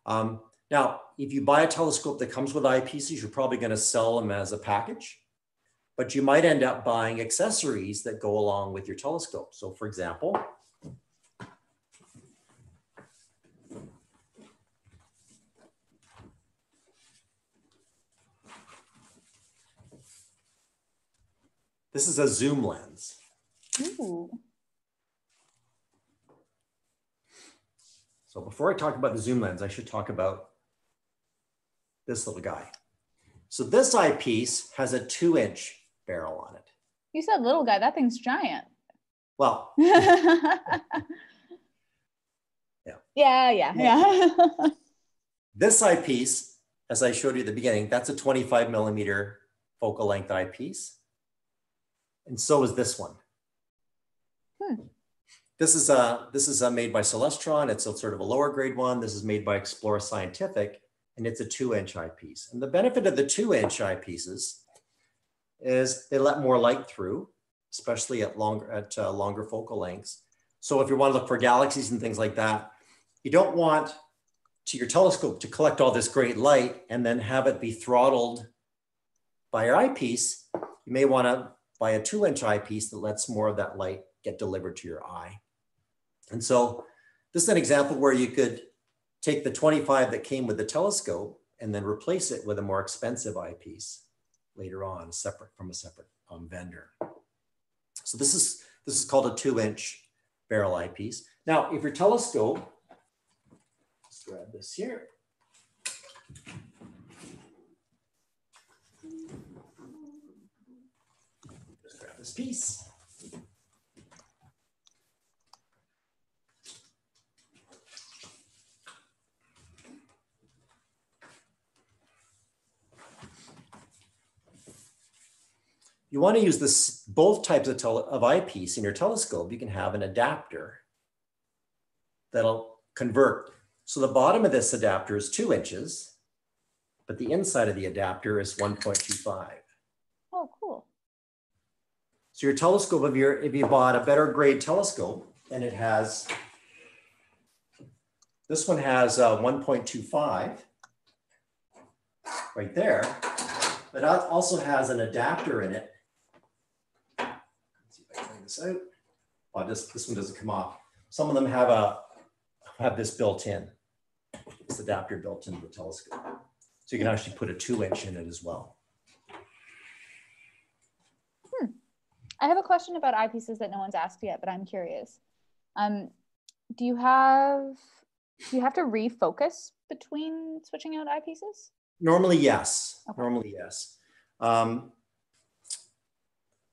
Um, now, if you buy a telescope that comes with eyepieces, you're probably going to sell them as a package, but you might end up buying accessories that go along with your telescope. So for example, this is a zoom lens. Ooh. So before I talk about the zoom lens, I should talk about this little guy. So this eyepiece has a two inch barrel on it. You said little guy, that thing's giant. Well, [LAUGHS] yeah. Yeah, yeah, yeah. [LAUGHS] this eyepiece, as I showed you at the beginning, that's a 25 millimeter focal length eyepiece. And so is this one. Hmm. This is, a, this is a made by Celestron. It's a sort of a lower grade one. This is made by Explore Scientific, and it's a two inch eyepiece. And the benefit of the two inch eyepieces is they let more light through, especially at longer, at uh, longer focal lengths. So if you want to look for galaxies and things like that, you don't want to your telescope to collect all this great light and then have it be throttled by your eyepiece. You may want to buy a two inch eyepiece that lets more of that light get delivered to your eye. And so this is an example where you could take the 25 that came with the telescope and then replace it with a more expensive eyepiece later on, separate from a separate um, vendor. So this is, this is called a two inch barrel eyepiece. Now, if your telescope, let's grab this here. Just grab this piece. you want to use this both types of, of eyepiece in your telescope, you can have an adapter that'll convert. So the bottom of this adapter is two inches, but the inside of the adapter is 1.25. So your telescope, if, you're, if you bought a better grade telescope, and it has, this one has uh, 1.25 right there, but it also has an adapter in it Let's see if I can this out. Oh, this, this one doesn't come off. Some of them have a have this built in. This adapter built into the telescope. So you can actually put a two inch in it as well. Hmm. I have a question about eyepieces that no one's asked yet, but I'm curious. Um, do you have do you have to refocus between switching out eyepieces? Normally, yes. Okay. Normally, yes. Um,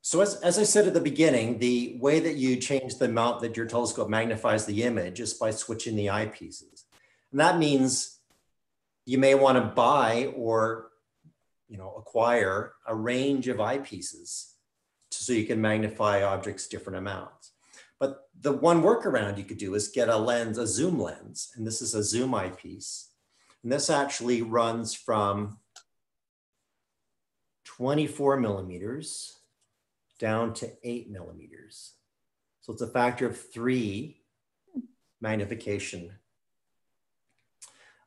so as, as I said at the beginning, the way that you change the amount that your telescope magnifies the image is by switching the eyepieces. And that means you may want to buy or you know, acquire a range of eyepieces so you can magnify objects different amounts. But the one workaround you could do is get a lens, a zoom lens, and this is a zoom eyepiece. And this actually runs from 24 millimeters down to eight millimeters. So it's a factor of three magnification.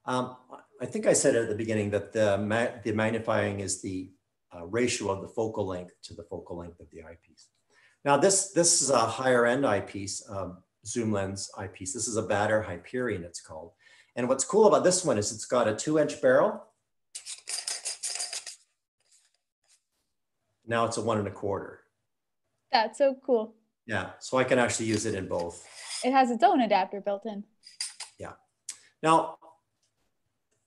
Um, I think I said at the beginning that the, ma the magnifying is the uh, ratio of the focal length to the focal length of the eyepiece. Now this, this is a higher end eyepiece, um, zoom lens eyepiece. This is a Baader Hyperion it's called. And what's cool about this one is it's got a two inch barrel. Now it's a one and a quarter. That's so cool. Yeah, so I can actually use it in both. It has its own adapter built in. Yeah. Now,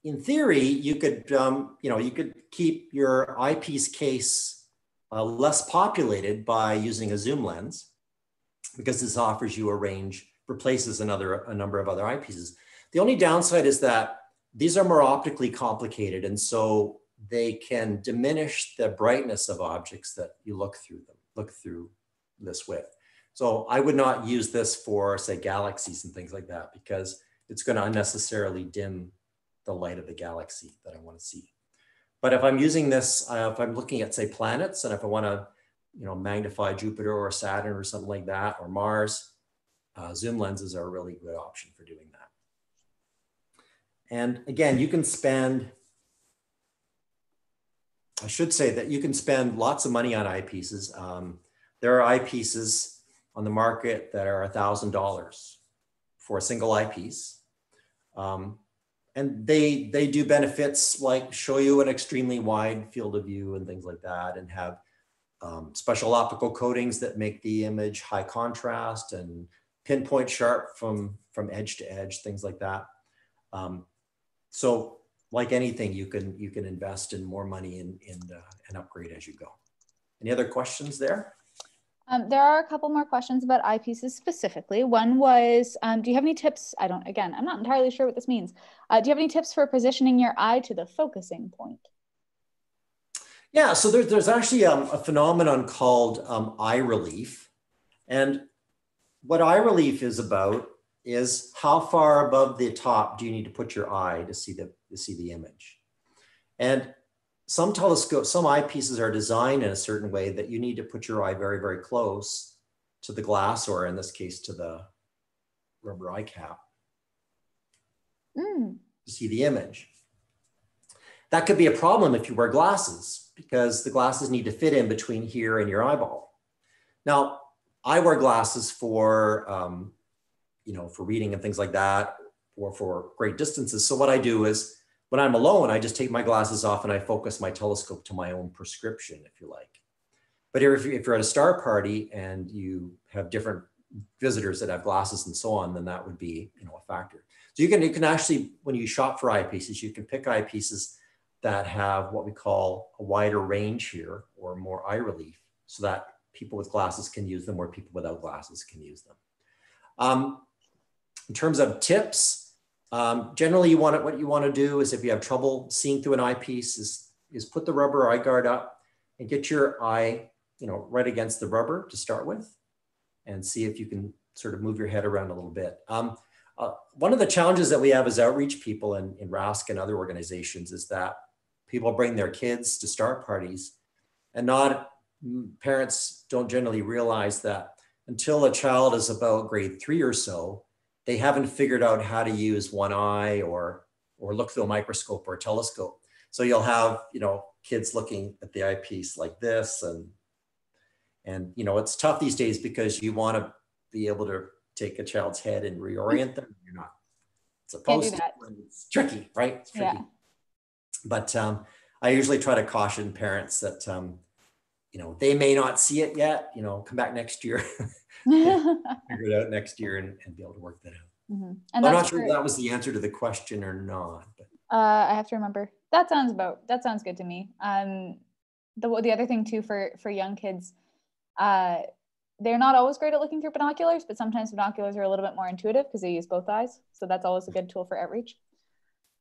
in theory, you could, um, you know, you could keep your eyepiece case uh, less populated by using a zoom lens because this offers you a range, replaces another, a number of other eyepieces. The only downside is that these are more optically complicated. And so they can diminish the brightness of objects that you look through them, look through this with. So I would not use this for say galaxies and things like that because it's going to unnecessarily dim the light of the galaxy that I want to see. But if I'm using this, uh, if I'm looking at say planets and if I want to, you know, magnify Jupiter or Saturn or something like that, or Mars, uh, zoom lenses are a really good option for doing that. And again, you can spend, I should say that you can spend lots of money on eyepieces. Um, there are eyepieces on the market that are $1,000 for a single eyepiece. Um, and they they do benefits like show you an extremely wide field of view and things like that and have um, special optical coatings that make the image high contrast and pinpoint sharp from from edge to edge things like that. Um, so like anything you can you can invest in more money and and, uh, and upgrade as you go. Any other questions there um, there are a couple more questions about eyepieces specifically. One was, um, do you have any tips? I don't, again, I'm not entirely sure what this means. Uh, do you have any tips for positioning your eye to the focusing point? Yeah, so there, there's actually um, a phenomenon called um, eye relief. And what eye relief is about is how far above the top do you need to put your eye to see the, to see the image? And some telescopes, some eyepieces are designed in a certain way that you need to put your eye very, very close to the glass, or in this case, to the rubber eye cap mm. to see the image. That could be a problem if you wear glasses because the glasses need to fit in between here and your eyeball. Now, I wear glasses for, um, you know, for reading and things like that, or for great distances. So what I do is when I'm alone, I just take my glasses off and I focus my telescope to my own prescription, if you like. But if, if you're at a star party and you have different visitors that have glasses and so on, then that would be you know a factor. So you can you can actually when you shop for eyepieces, you can pick eyepieces that have what we call a wider range here or more eye relief, so that people with glasses can use them or people without glasses can use them. Um, in terms of tips, um, generally, you want it, what you want to do is if you have trouble seeing through an eyepiece is, is put the rubber eye guard up and get your eye, you know, right against the rubber to start with and see if you can sort of move your head around a little bit. Um, uh, one of the challenges that we have as outreach people in, in RASC and other organizations is that people bring their kids to star parties and not parents don't generally realize that until a child is about grade three or so, they haven't figured out how to use one eye or or look through a microscope or a telescope. So you'll have, you know, kids looking at the eyepiece like this and and you know, it's tough these days because you want to be able to take a child's head and reorient them. You're not supposed to. It's tricky, right? It's tricky. Yeah. But um, I usually try to caution parents that um, you know they may not see it yet. You know, come back next year. [LAUGHS] figure it out next year and, and be able to work that out. Mm-hmm. And I'm not sure if that was the answer to the question or not. But. Uh, I have to remember. That sounds about. That sounds good to me. Um, the the other thing too for for young kids, uh, they're not always great at looking through binoculars, but sometimes binoculars are a little bit more intuitive because they use both eyes. So that's always a good tool for outreach.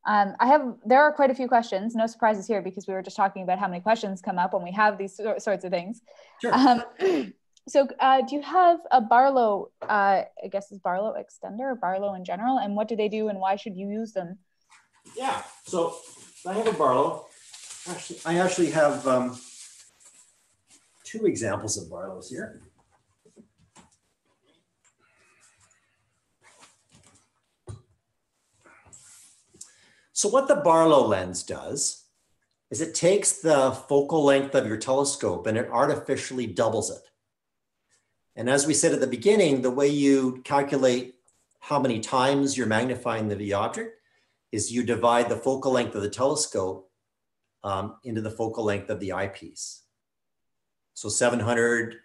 Um, I have there are quite a few questions. No surprises here because we were just talking about how many questions come up when we have these sorts of things. Sure. Um, so uh, do you have a Barlow, uh, I guess is Barlow extender or Barlow in general, and what do they do and why should you use them? Yeah, so I have a Barlow. Actually, I actually have um, two examples of Barlows here. So what the Barlow lens does is it takes the focal length of your telescope and it artificially doubles it. And as we said at the beginning, the way you calculate how many times you're magnifying the object is you divide the focal length of the telescope um, into the focal length of the eyepiece. So 700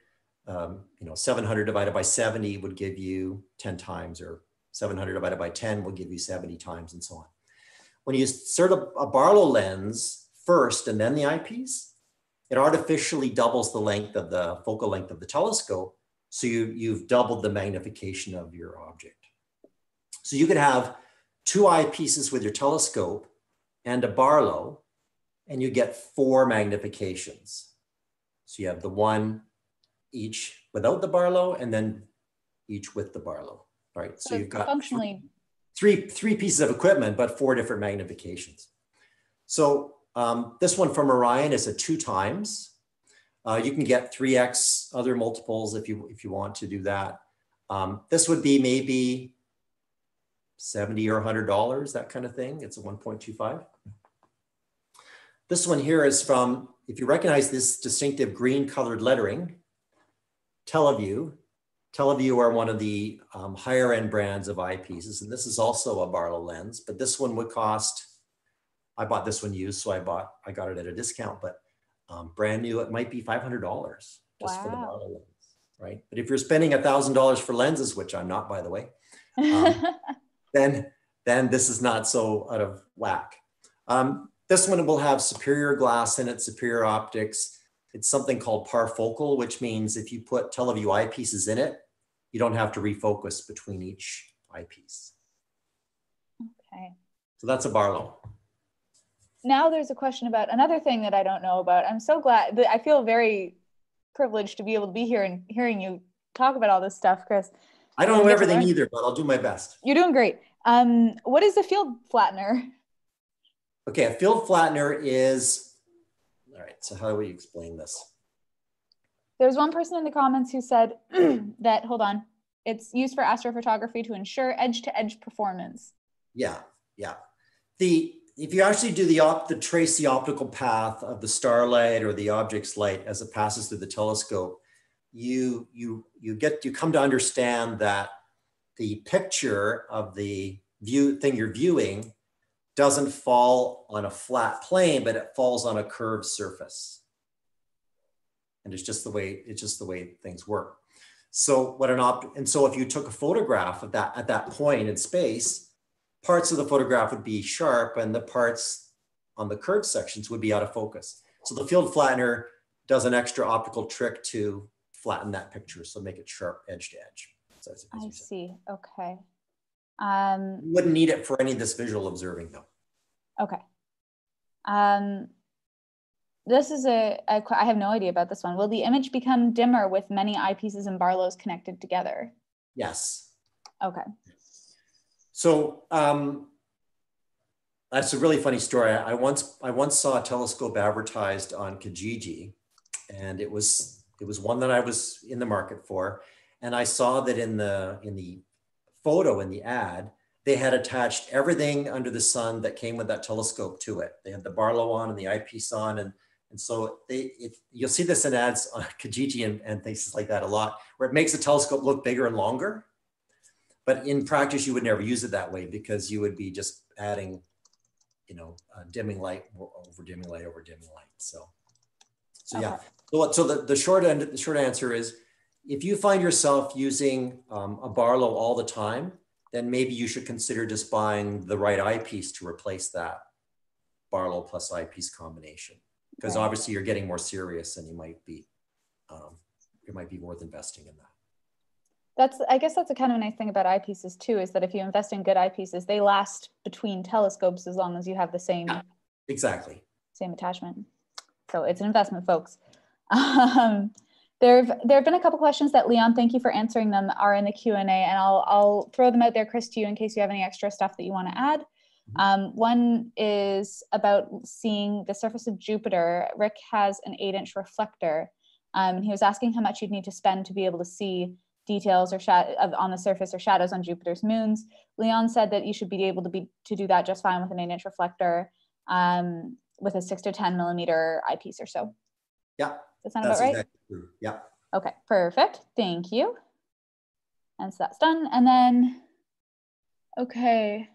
um, you know, 700 divided by 70 would give you 10 times, or 700 divided by 10 will give you 70 times, and so on. When you insert a, a Barlow lens first and then the eyepiece, it artificially doubles the length of the focal length of the telescope. So you, you've doubled the magnification of your object. So you could have two eyepieces with your telescope and a Barlow, and you get four magnifications. So you have the one each without the Barlow and then each with the Barlow. right? so, So you've got functionally, three, three pieces of equipment, but four different magnifications. So um, this one from Orion is a two times. Uh, you can get 3x other multiples if you, if you want to do that. Um, this would be maybe 70 or $100, that kind of thing. It's a 1.25. This one here is from, if you recognize this distinctive green colored lettering, Televue. Televue are one of the um, higher end brands of eyepieces. And this is also a Barlow lens, but this one would cost, I bought this one used, so I bought, I got it at a discount, but um, brand new, it might be $500 just for the Barlow lens, right? But if you're spending $1,000 for lenses, which I'm not, by the way, Um, [LAUGHS] then then this is not so out of whack. Um, this one will have superior glass in it, superior optics. It's something called parfocal, which means if you put Televue eyepieces in it, you don't have to refocus between each eyepiece. okay. So that's a Barlow. Now there's a question about another thing that I don't know about. I'm so glad that I feel very privileged to be able to be here and hearing you talk about all this stuff, Chris. I don't know everything either, but I'll do my best. You're doing great. Um, what is a field flattener? Okay, a field flattener is, all right, so how do we explain this? There's one person in the comments who said [CLEARS THROAT] that, hold on, it's used for astrophotography to ensure edge to edge performance. Yeah, yeah. The if you actually do the op the trace the optical path of the starlight or the object's light as it passes through the telescope, you you you get you come to understand that the picture of the view thing you're viewing doesn't fall on a flat plane, but it falls on a curved surface. And it's just the way it's just the way things work. So what an opt and so if you took a photograph of that at that point in space, parts of the photograph would be sharp and the parts on the curved sections would be out of focus. So the field flattener does an extra optical trick to flatten that picture, so make it sharp edge to edge. So I see. Okay. Um, You wouldn't need it for any of this visual observing though. Okay. Um, this is a, a, I have no idea about this one. Will the image become dimmer with many eyepieces and Barlows connected together? Yes. Okay. So um, that's a really funny story. I I once I once saw a telescope advertised on Kijiji, and it was it was one that I was in the market for, and I saw that in the in the photo in the ad they had attached everything under the sun that came with that telescope to it. They had the Barlow on and the eyepiece on, and and so they it, you'll see this in ads on [LAUGHS] Kijiji and, and things like that a lot, where it makes the telescope look bigger and longer. But in practice, you would never use it that way because you would be just adding, you know, uh, dimming light over dimming light over dimming light. So, so yeah. So, what- so the, the short end, the short answer is, if you find yourself using um, a Barlow all the time, then maybe you should consider just buying the right eyepiece to replace that Barlow plus eyepiece combination. Because Right. obviously you're getting more serious and you might be, um, it might be worth investing in that. That's, I guess that's a kind of nice thing about eyepieces too, is that if you invest in good eyepieces, they last between telescopes as long as you have the same, Yeah. Exactly. same attachment. So it's an investment, folks. [LAUGHS] Um, there have there have been a couple questions that Leon, thank you for answering them, are in the Q and A, and I'll I'll throw them out there, Chris, to you in case you have any extra stuff that you want to add. Um, one is about seeing the surface of Jupiter. Rick has an eight inch reflector. Um, and he was asking how much you'd need to spend to be able to see details or of, on the surface or shadows on Jupiter's moons. Leon said that you should be able to be to do that just fine with an eight inch reflector um, with a six to 10 millimeter eyepiece or so. Yeah. Does that sound about right? exactly Yeah. Okay, perfect. Thank you. And so that's done. And then, okay.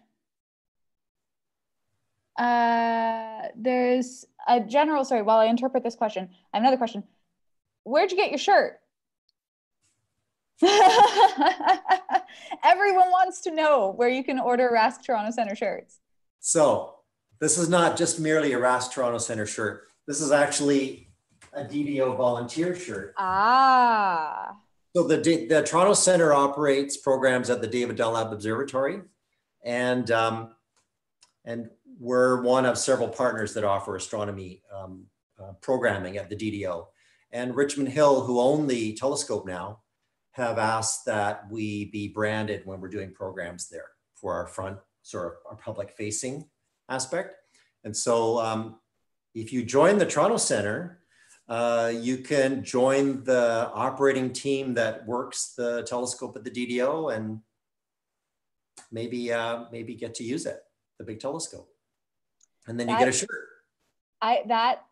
Uh, there's a general, sorry, while I interpret this question, I have another question. Where'd you get your shirt? [LAUGHS] Everyone wants to know where you can order RASC Toronto Center shirts. So this is not just merely a RASC Toronto Center shirt. This is actually a DDO volunteer shirt. Ah. So the, the Toronto Center operates programs at the David Dunlap Observatory, and um, and we're one of several partners that offer astronomy um, uh, programming at the DDO. And Richmond Hill, who own the telescope now, have asked that we be branded when we're doing programs there for our front sort of our public facing aspect. And so um, if you join the Toronto Center, uh, you can join the operating team that works the telescope at the DDO and maybe uh, maybe get to use it, the big telescope. And then you get a shirt. I that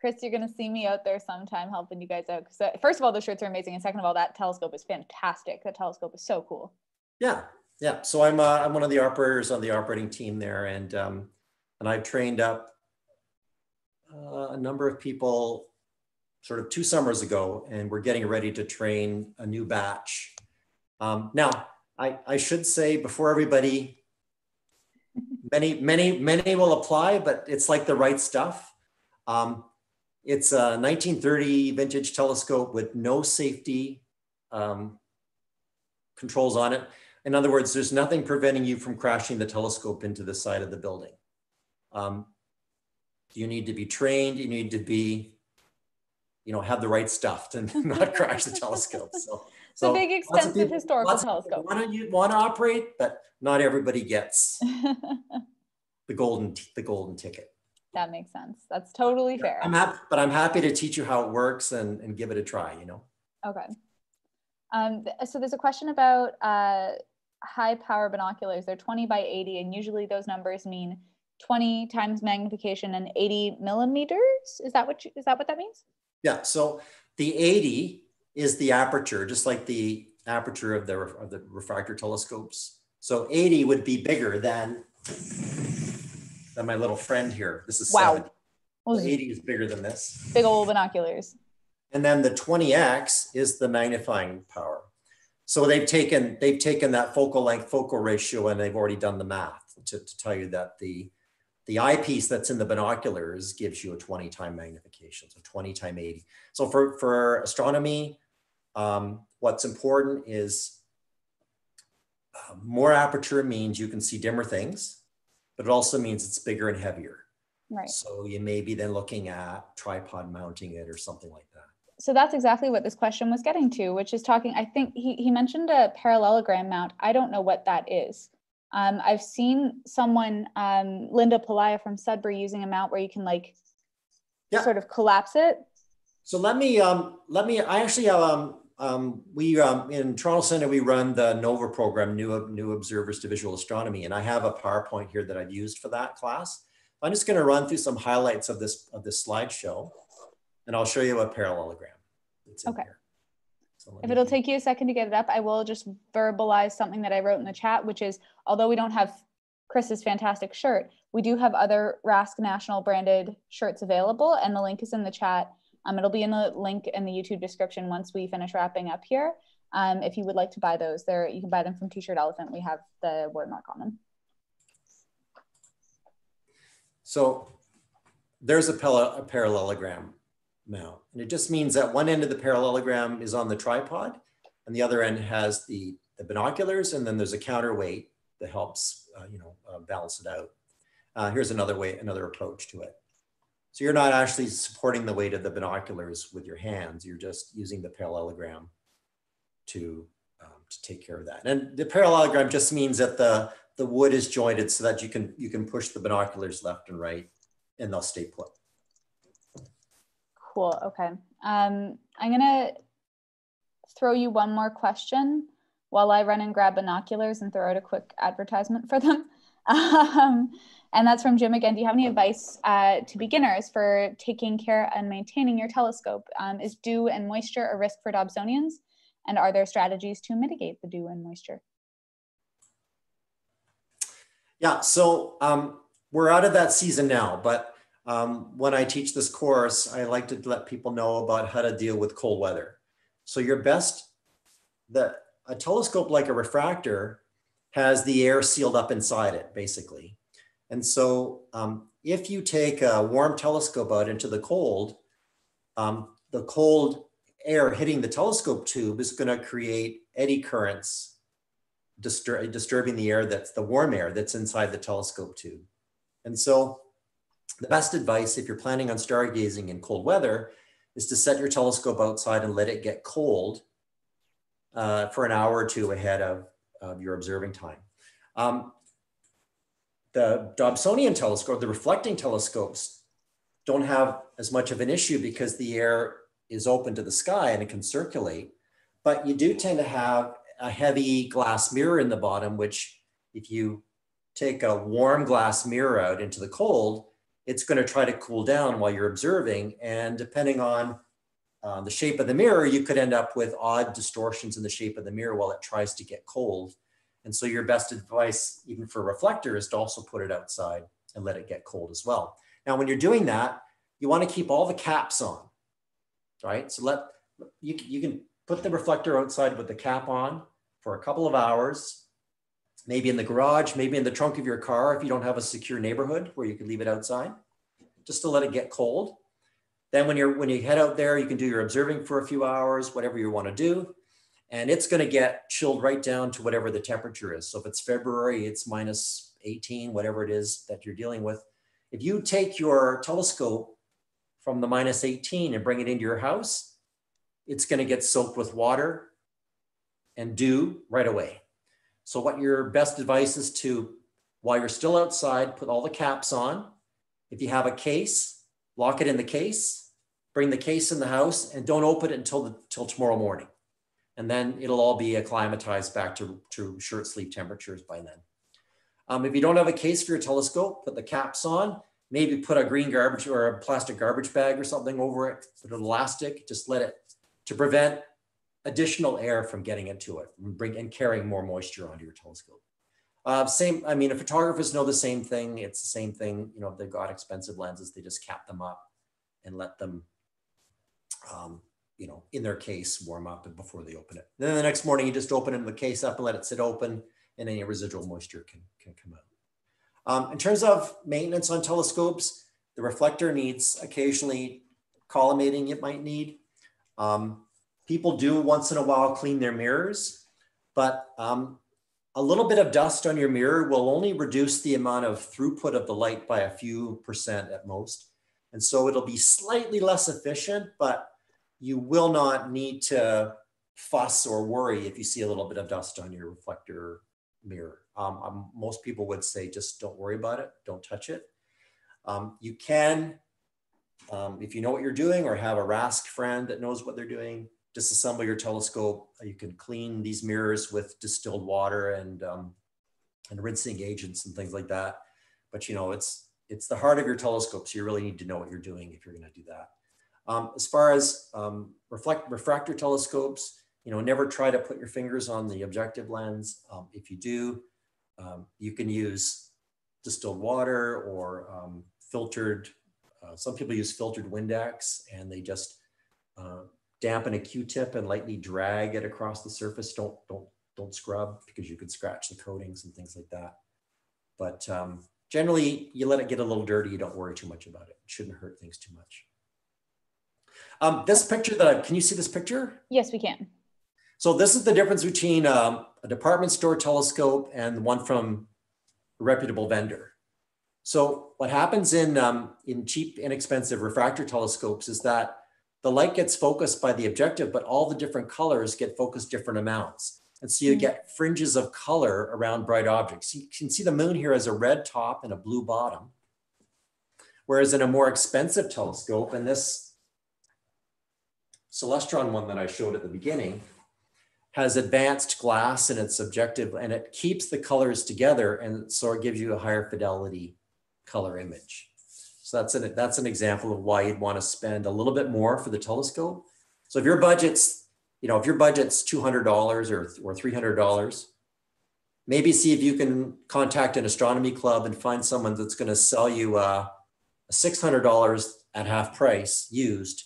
Chris, you're gonna see me out there sometime helping you guys out. So uh, first of all, the shirts are amazing, and second of all, that telescope is fantastic. That telescope is so cool. Yeah, yeah. So I'm uh, I'm one of the operators on the operating team there, and um, and I've trained up uh, a number of people sort of two summers ago, and we're getting ready to train a new batch. Um, now, I, I should say before everybody, [LAUGHS] many, many, many will apply, but it's like the right stuff. Um, it's a 1930 vintage telescope with no safety um, controls on it. In other words, there's nothing preventing you from crashing the telescope into the side of the building. Um, you need to be trained, you need to be, you know, have the right stuff to [LAUGHS] not crash the telescope. So, it's so big, expensive people, historical telescope. Want to want to operate, but not everybody gets [LAUGHS] the golden the golden ticket. That makes sense. That's totally fair. I'm happy, but I'm happy to teach you how it works and, and give it a try. You know. Okay. Um, so there's a question about uh, high power binoculars. They're 20 by 80, and usually those numbers mean 20 times magnification and 80 millimeters. Is that what you, is that what that means? Yeah. So the 80 is the aperture, just like the aperture of the of the refractor telescopes. So 80 would be bigger than than my little friend here. This is wow. 70. Well, 80 is bigger than this. Big old binoculars. And then the 20x is the magnifying power. So they've taken they've taken that focal length focal ratio and they've already done the math to, to tell you that the the eyepiece that's in the binoculars gives you a 20 time magnification, so 20 time 80. So for, for astronomy, um, what's important is uh, more aperture means you can see dimmer things, but it also means it's bigger and heavier. Right. So you may be then looking at tripod mounting it or something like that. So that's exactly what this question was getting to, which is talking, I think he, he mentioned a parallelogram mount. I don't know what that is. Um, I've seen someone, um, Linda Palaya from Sudbury, using a mount where you can like yeah. sort of collapse it. So let me um, let me. I actually have um, um, we um, in Toronto Center we run the NOVA program, New New Observers to Visual Astronomy, and I have a PowerPoint here that I've used for that class. I'm just going to run through some highlights of this of this slideshow, and I'll show you a parallelogram. okay. So if it'll take you a second to get it up, I will just verbalize something that I wrote in the chat, which is although we don't have Chris's fantastic shirt, we do have other RASC National branded shirts available, and the link is in the chat. Um, it'll be in the link in the YouTube description once we finish wrapping up here. Um, if you would like to buy those, there you can buy them from T-shirt Elephant. We have the word mark on them. So there's a, a parallelogram now, And it just means that one end of the parallelogram is on the tripod and the other end has the, the binoculars and then there's a counterweight that helps, uh, you know, uh, balance it out. Uh, here's another way, another approach to it. So you're not actually supporting the weight of the binoculars with your hands. You're just using the parallelogram to, um, to take care of that. And the parallelogram just means that the, the wood is jointed so that you can, you can push the binoculars left and right and they'll stay put. Cool. Okay. Um, I'm to throw you one more question while I run and grab binoculars and throw out a quick advertisement for them. [LAUGHS] Um, and that's from Jim again. Do you have any advice uh, to beginners for taking care and maintaining your telescope? Um, is dew and moisture a risk for Dobsonians? And are there strategies to mitigate the dew and moisture? Yeah, so um, we're out of that season now, but um, when I teach this course, I like to let people know about how to deal with cold weather. So your best the, a telescope like a refractor has the air sealed up inside it, basically. And so um, if you take a warm telescope out into the cold, um, the cold air hitting the telescope tube is going to create eddy currents distur disturbing the air that's the warm air that's inside the telescope tube. And so the best advice if you're planning on stargazing in cold weather is to set your telescope outside and let it get cold uh, for an hour or two ahead of, of your observing time. Um, the Dobsonian telescope, the reflecting telescopes, don't have as much of an issue because the air is open to the sky and it can circulate. But you do tend to have a heavy glass mirror in the bottom, which if you take a warm glass mirror out into the cold, it's going to try to cool down while you're observing. And depending on uh, the shape of the mirror, you could end up with odd distortions in the shape of the mirror while it tries to get cold. And so your best advice, even for a reflector, is to also put it outside and let it get cold as well. Now, when you're doing that, you want to keep all the caps on, right? So let you, you can put the reflector outside with the cap on for a couple of hours, maybe in the garage, maybe in the trunk of your car if you don't have a secure neighborhood where you can leave it outside, just to let it get cold. Then when you're when you head out there, you can do your observing for a few hours, whatever you want to do. And it's going to get chilled right down to whatever the temperature is. So if it's February, it's minus 18, whatever it is that you're dealing with. If you take your telescope from the minus 18 and bring it into your house, it's going to get soaked with water and dew right away. So what your best advice is to, while you're still outside, put all the caps on. If you have a case, lock it in the case, bring the case in the house, and don't open it until, the, until tomorrow morning. And then it'll all be acclimatized back to, to short sleep temperatures by then. Um, if you don't have a case for your telescope, put the caps on, maybe put a green garbage or a plastic garbage bag or something over it, put an elastic, just let it, to prevent additional air from getting into it and, bring, and carrying more moisture onto your telescope. Uh, same, I mean, photographers know the same thing. It's the same thing. You know, if they've got expensive lenses, they just cap them up and let them, um, you know, in their case, warm up before they open it. Then the next morning, you just open the case up and let it sit open, and any residual moisture can, can come out. Um, in terms of maintenance on telescopes, the reflector needs occasionally collimating it might need. Um, people do once in a while clean their mirrors, but um, a little bit of dust on your mirror will only reduce the amount of throughput of the light by a few percent at most. And so it'll be slightly less efficient, but you will not need to fuss or worry if you see a little bit of dust on your reflector mirror. Um, um, most people would say just don't worry about it, don't touch it. Um, you can, um, if you know what you're doing or have a RASC friend that knows what they're doing, disassemble your telescope. You can clean these mirrors with distilled water and, um, and rinsing agents and things like that. But you know, it's, it's the heart of your telescope. So you really need to know what you're doing if you're gonna do that. Um, as far as um, reflect, refractor telescopes, you know, never try to put your fingers on the objective lens. Um, if you do, um, you can use distilled water or um, filtered, uh, some people use filtered Windex and they just uh, dampen a Q-tip and lightly drag it across the surface. Don't don't don't scrub because you could scratch the coatings and things like that. But um, generally, you let it get a little dirty. You don't worry too much about it. It shouldn't hurt things too much. Um, this picture that I, can you see this picture? Yes, we can. So this is the difference between um, a department store telescope and the one from a reputable vendor. So what happens in, um, in cheap, inexpensive refractor telescopes is that the light gets focused by the objective, but all the different colors get focused different amounts. And so you mm. get fringes of color around bright objects. You can see the moon here as a red top and a blue bottom. Whereas in a more expensive telescope, and this Celestron one that I showed at the beginning, has advanced glass in its objective and it keeps the colors together and so it gives you a higher fidelity color image. So that's an, that's an example of why you'd want to spend a little bit more for the telescope. So if your budget's, you know, if your budget's $200 or, or $300, maybe see if you can contact an astronomy club and find someone that's going to sell you uh, a $600 at half price used.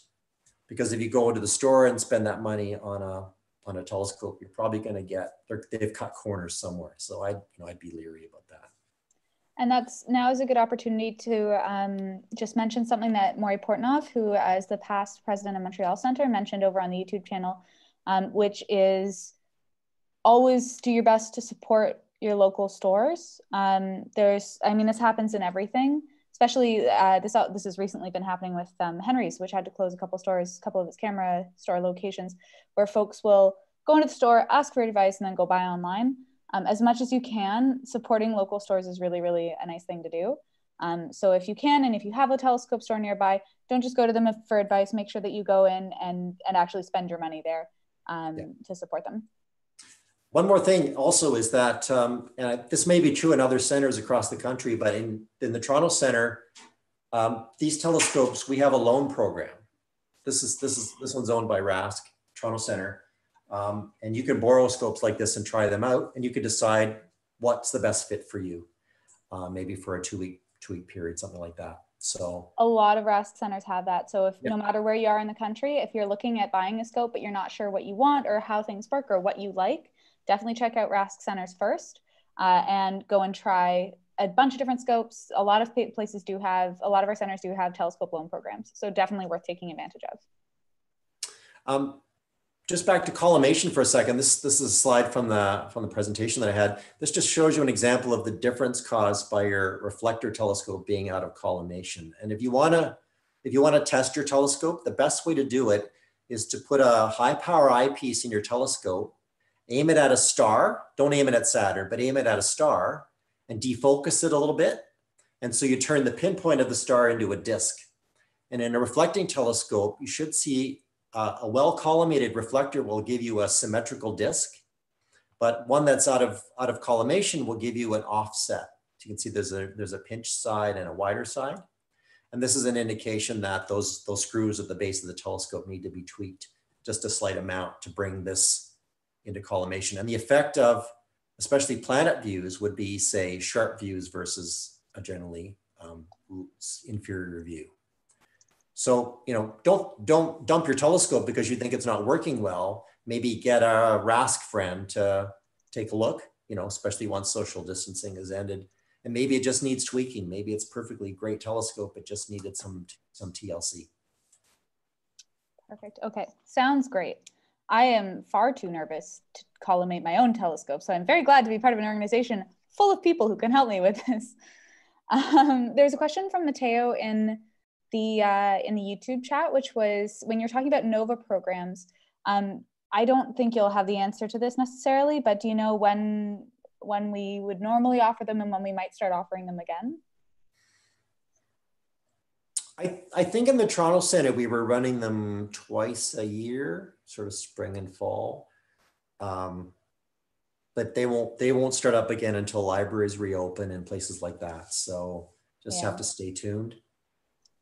Because if you go into the store and spend that money on a on a telescope, you're probably going to get they've cut corners somewhere. So I, you know, I'd be leery about. And that's now is a good opportunity to um, just mention something that Maury Portnoff, who is the past president of Montreal Center, mentioned over on the YouTube channel, um, which is always do your best to support your local stores. Um, there's, I mean, this happens in everything especially uh, this uh, this has recently been happening with um, Henry's, which had to close a couple stores, a couple of its camera store locations, where folks will go into the store, ask for advice, and then go buy online. Um, as much as you can, supporting local stores is really, really a nice thing to do. Um, so if you can, and if you have a telescope store nearby, don't just go to them for advice. Make sure that you go in and and actually spend your money there um, yeah. to support them. One more thing also is that, um, and this may be true in other centers across the country, but in, in the Toronto Center, um, these telescopes, we have a loan program. This is, this is, this one's owned by RASC, Toronto Center. Um, and you can borrow scopes like this and try them out and you can decide what's the best fit for you. Uh, maybe for a two week, two week period, something like that. So a lot of RASC centers have that. So if yep. no matter where you are in the country, if you're looking at buying a scope, but you're not sure what you want or how things work or what you like, definitely check out RASC centers first uh, and go and try a bunch of different scopes. A lot of places do have, a lot of our centers do have telescope loan programs. So definitely worth taking advantage of. Um, just back to collimation for a second. This, this is a slide from the, from the presentation that I had. This just shows you an example of the difference caused by your reflector telescope being out of collimation. And if you wanna, if you wanna test your telescope, the best way to do it is to put a high power eyepiece in your telescope aim it at a star. Don't aim it at Saturn, but aim it at a star and defocus it a little bit. And so you turn the pinpoint of the star into a disk. And in a reflecting telescope, you should see uh, a well collimated reflector will give you a symmetrical disk, but one that's out of, out of collimation will give you an offset. You can see there's a, there's a pinch side and a wider side. And this is an indication that those, those screws at the base of the telescope need to be tweaked just a slight amount to bring this into collimation. And the effect of especially planet views would be say sharp views versus a generally um, inferior view. So, you know, don't, don't dump your telescope because you think it's not working well. Maybe get a RASC friend to take a look, you know, especially once social distancing has ended. And maybe it just needs tweaking. Maybe it's perfectly great telescope. It just needed some, some TLC. Perfect. Okay. Sounds great. I am far too nervous to collimate my own telescope. So I'm very glad to be part of an organization full of people who can help me with this. [LAUGHS] Um, there's a question from Mateo in the uh, in the YouTube chat, which was when you're talking about NOVA programs. Um, I don't think you'll have the answer to this necessarily, but do you know when when we would normally offer them and when we might start offering them again? I, I think in the Toronto Center, we were running them twice a year, sort of spring and fall. Um, but they won't they won't start up again until libraries reopen and places like that. So just yeah. have to stay tuned.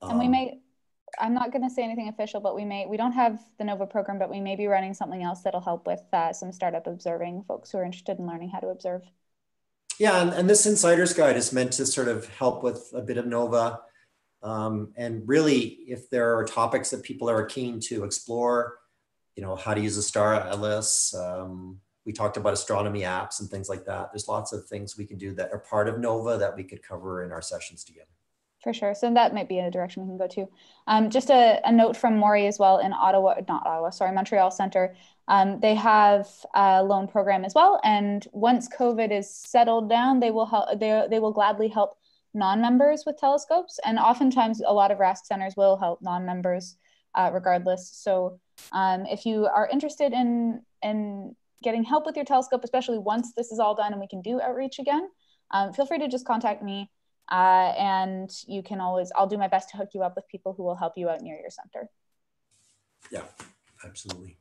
Um, and we um, may I'm not going to say anything official, but we may we don't have the Nova program, but we may be running something else that'll help with uh, some startup observing folks who are interested in learning how to observe. Yeah, and, and this insider's guide is meant to sort of help with a bit of Nova um, and really, if there are topics that people are keen to explore, you know, how to use a star atlas. Um, we talked about astronomy apps and things like that. There's lots of things we can do that are part of NOVA that we could cover in our sessions together. For sure. So that might be a direction we can go to. Um, just a, a, note from Maury as well in Ottawa, not Ottawa, sorry, Montreal Center. Um, they have a loan program as well. And once COVID is settled down, they will help, they, they will gladly help non-members with telescopes and oftentimes a lot of RASC centers will help non-members uh, regardless so um, if you are interested in in getting help with your telescope especially once this is all done and we can do outreach again um, feel free to just contact me uh, and you can always i'll do my best to hook you up with people who will help you out near your center yeah absolutely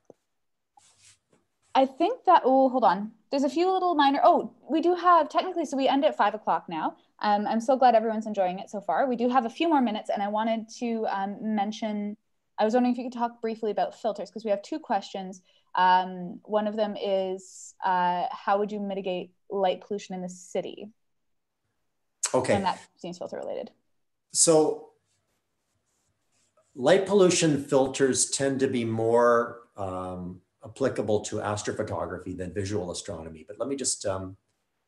I think that, oh, hold on. There's a few little minor, oh, we do have technically, so we end at five o'clock now. Um, I'm so glad everyone's enjoying it so far. We do have a few more minutes, and I wanted to um, mention. I was wondering if you could talk briefly about filters because we have two questions. Um, one of them is uh, how would you mitigate light pollution in the city? Okay. And that seems filter related. So, light pollution filters tend to be more um, applicable to astrophotography than visual astronomy. But let me just, um,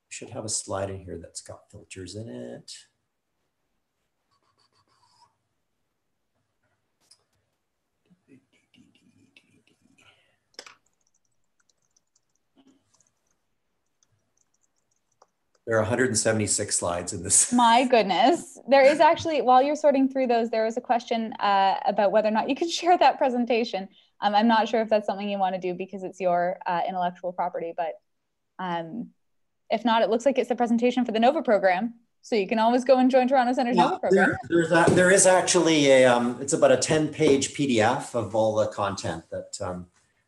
should have a slide in here that's got filters in it. There are 176 slides in this. [LAUGHS] My goodness. There is actually, while you're sorting through those, there was a question uh, about whether or not you can [LAUGHS] share that presentation. Um, I'm not sure if that's something you want to do because it's your uh, intellectual property, but um, if not, it looks like it's the presentation for the NOVA program. So you can always go and join Toronto Center's yeah, NOVA program. There, there's a, there is actually a, um, it's about a 10 page PDF of all the content that um,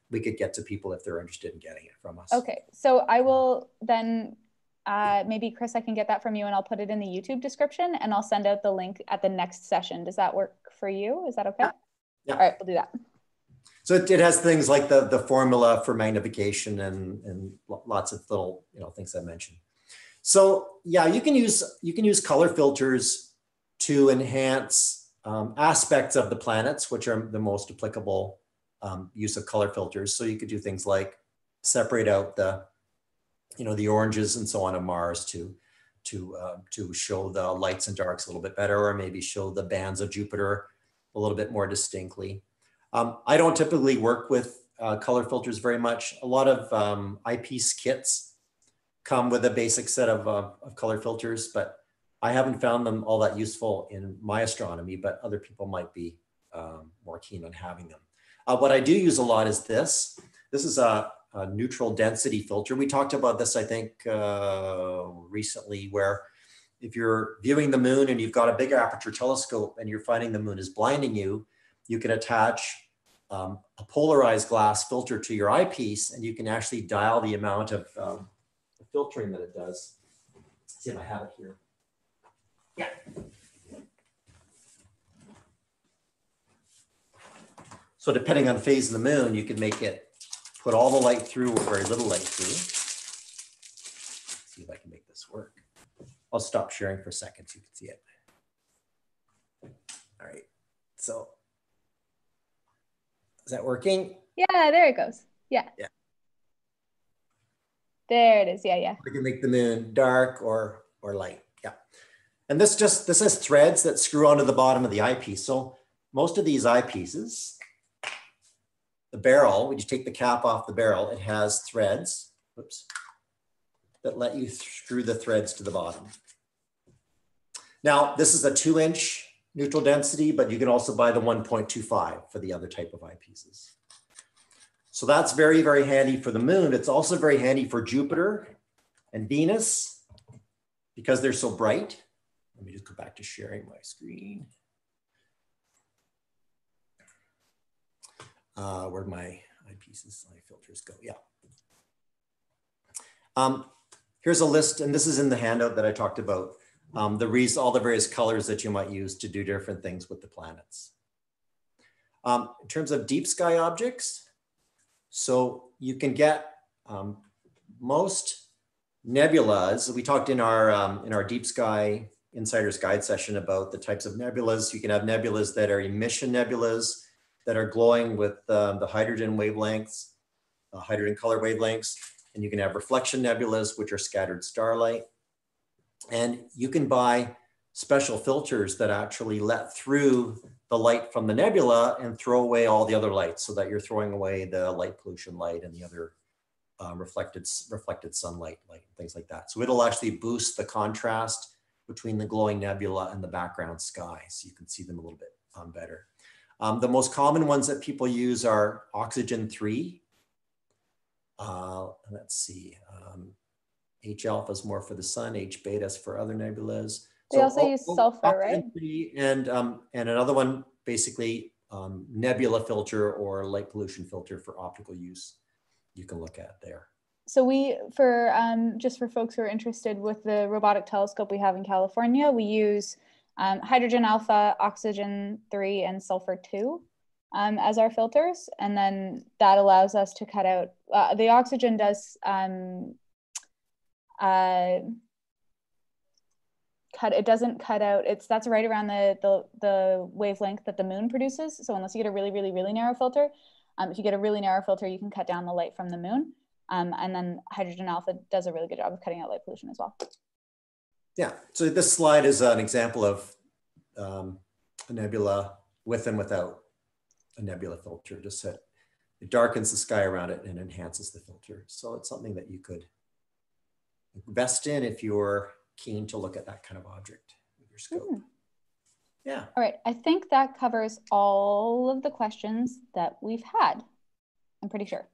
we could get to people if they're interested in getting it from us. Okay. So I will then uh, maybe Chris, I can get that from you and I'll put it in the YouTube description and I'll send out the link at the next session. Does that work for you? Is that okay? Yeah. yeah. All right, we'll do that. So it, it, has things like the, the formula for magnification and, and lots of little, you know, things I mentioned. So yeah, you can use, you can use color filters to enhance um, aspects of the planets, which are the most applicable um, use of color filters. So you could do things like separate out the you know, the oranges and so on of Mars to, to, uh, to show the lights and darks a little bit better, or maybe show the bands of Jupiter a little bit more distinctly. Um, I don't typically work with uh, color filters very much. A lot of um, eyepiece kits come with a basic set of, uh, of color filters, but I haven't found them all that useful in my astronomy, but other people might be um, more keen on having them. Uh, what I do use a lot is this. This is a, a neutral density filter. We talked about this, I think, uh, recently, where if you're viewing the moon and you've got a big aperture telescope and you're finding the moon is blinding you, you can attach um, a polarized glass filter to your eyepiece and you can actually dial the amount of um, filtering that it does. Let's see if I have it here. Yeah. So depending on the phase of the moon, you can make it put all the light through or very little light through. Let's see if I can make this work. I'll stop sharing for a second so you can see it. All right, so is that working? Yeah, there it goes. Yeah. Yeah. There it is. Yeah, yeah. We can make the moon dark or or light. Yeah. And this just this has threads that screw onto the bottom of the eyepiece. So most of these eyepieces the barrel, when you take the cap off the barrel, it has threads, whoops, that let you screw the threads to the bottom. Now, this is a two inch neutral density, but you can also buy the 1.25 for the other type of eyepieces. So that's very, very handy for the moon. It's also very handy for Jupiter and Venus because they're so bright. Let me just go back to sharing my screen. Uh, where my eyepieces, my filters go. Yeah. Um, here's a list, and this is in the handout that I talked about. Um, the reason, all the various colors that you might use to do different things with the planets. Um, in terms of deep sky objects, so you can get um, most nebulas. We talked in our um, in our deep sky insider's guide session about the types of nebulas. You can have nebulas that are emission nebulas that are glowing with uh, the hydrogen wavelengths, uh, hydrogen color wavelengths. And you can have reflection nebulas, which are scattered starlight. And you can buy special filters that actually let through the light from the nebula and throw away all the other lights so that you're throwing away the light pollution light and the other um, reflected, reflected sunlight, light, things like that. So it'll actually boost the contrast between the glowing nebula and the background sky. So you can see them a little bit um, better. Um, the most common ones that people use are oxygen 3. Uh, let's see. Um, H alpha is more for the sun, H beta is for other nebulas. They so, also oh, use sulfur, right? And, um, and another one, basically um, nebula filter or light pollution filter for optical use you can look at there. So we, for um, just for folks who are interested with the robotic telescope we have in California, we use um, hydrogen alpha, oxygen 3, and sulfur 2 um, as our filters. And then that allows us to cut out, uh, the oxygen does um, uh, cut, it doesn't cut out, it's, that's right around the, the, the wavelength that the moon produces. So unless you get a really, really, really narrow filter, Um, if you get a really narrow filter, you can cut down the light from the moon. Um, and then hydrogen alpha does a really good job of cutting out light pollution as well. Yeah, so this slide is an example of um, a nebula with and without a nebula filter, just that it darkens the sky around it and enhances the filter. So it's something that you could invest in if you're keen to look at that kind of object with your scope. Mm. Yeah. All right. I think that covers all of the questions that we've had. I'm pretty sure.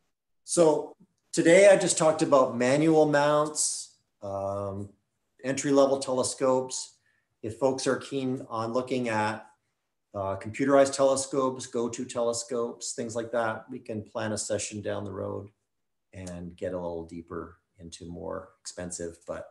So today I just talked about manual mounts, um, entry level telescopes. If folks are keen on looking at uh, computerized telescopes, go-to telescopes, things like that, we can plan a session down the road and get a little deeper into more expensive but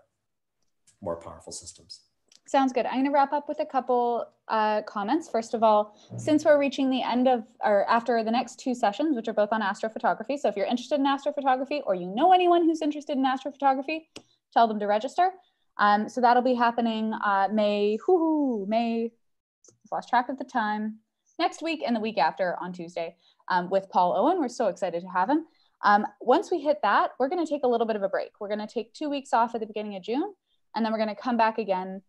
more powerful systems. Sounds good. I'm going to wrap up with a couple uh, comments. First of all, since we're reaching the end of, or after the next two sessions, which are both on astrophotography. So if you're interested in astrophotography or you know anyone who's interested in astrophotography, tell them to register. Um, so that'll be happening uh, May, hoo May, lost track of the time, next week and the week after on Tuesday um, with Paul Owen. We're so excited to have him. Um, once we hit that, we're going to take a little bit of a break. We're going to take two weeks off at the beginning of June, and then we're going to come back again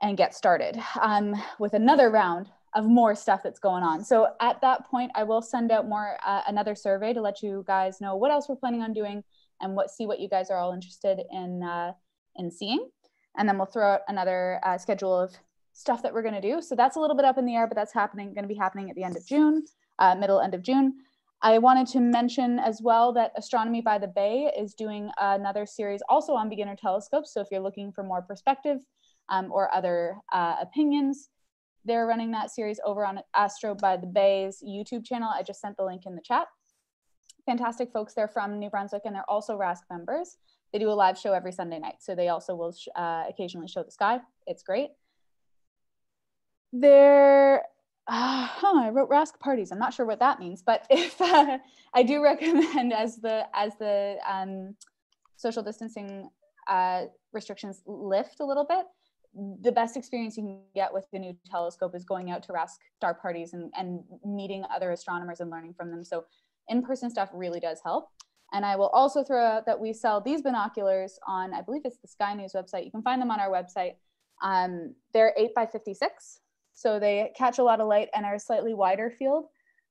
and get started um, with another round of more stuff that's going on. So at that point, I will send out more uh, another survey to let you guys know what else we're planning on doing and what see what you guys are all interested in uh, in seeing. And then we'll throw out another uh, schedule of stuff that we're going to do. So that's a little bit up in the air, but that's happening going to be happening at the end of June, uh, middle end of June. I wanted to mention as well that Astronomy by the Bay is doing another series also on beginner telescopes. So if you're looking for more perspective um, or other uh, opinions, they're running that series over on Astro by the Bay's YouTube channel. I just sent the link in the chat. Fantastic folks. They're from New Brunswick and they're also RASC members. They do a live show every Sunday night. So they also will uh, occasionally show the sky. It's great. They're uh, huh, I wrote RASC parties. I'm not sure what that means, but [LAUGHS] if uh, I do recommend as the as the um, social distancing uh, restrictions lift a little bit, the best experience you can get with the new telescope is going out to RASC star parties and, and meeting other astronomers and learning from them. So in-person stuff really does help. And I will also throw out that we sell these binoculars on, I believe it's the Sky News website. You can find them on our website. Um, they're 8 by 56 so they catch a lot of light and are a slightly wider field,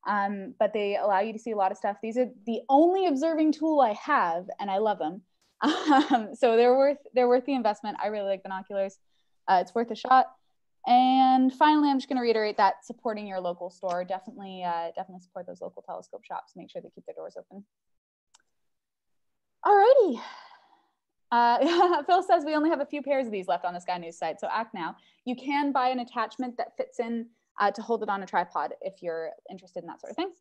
um, but they allow you to see a lot of stuff. These are the only observing tool I have, and I love them. [LAUGHS] Um, so they're worth they're worth the investment. I really like binoculars. Uh, it's worth a shot. And finally, I'm just going to reiterate that supporting your local store definitely uh, definitely support those local telescope shops. Make sure they keep their doors open. Alrighty. Uh, [LAUGHS] Phil says we only have a few pairs of these left on the Sky News site, so act now. You can buy an attachment that fits in uh, to hold it on a tripod if you're interested in that sort of thing.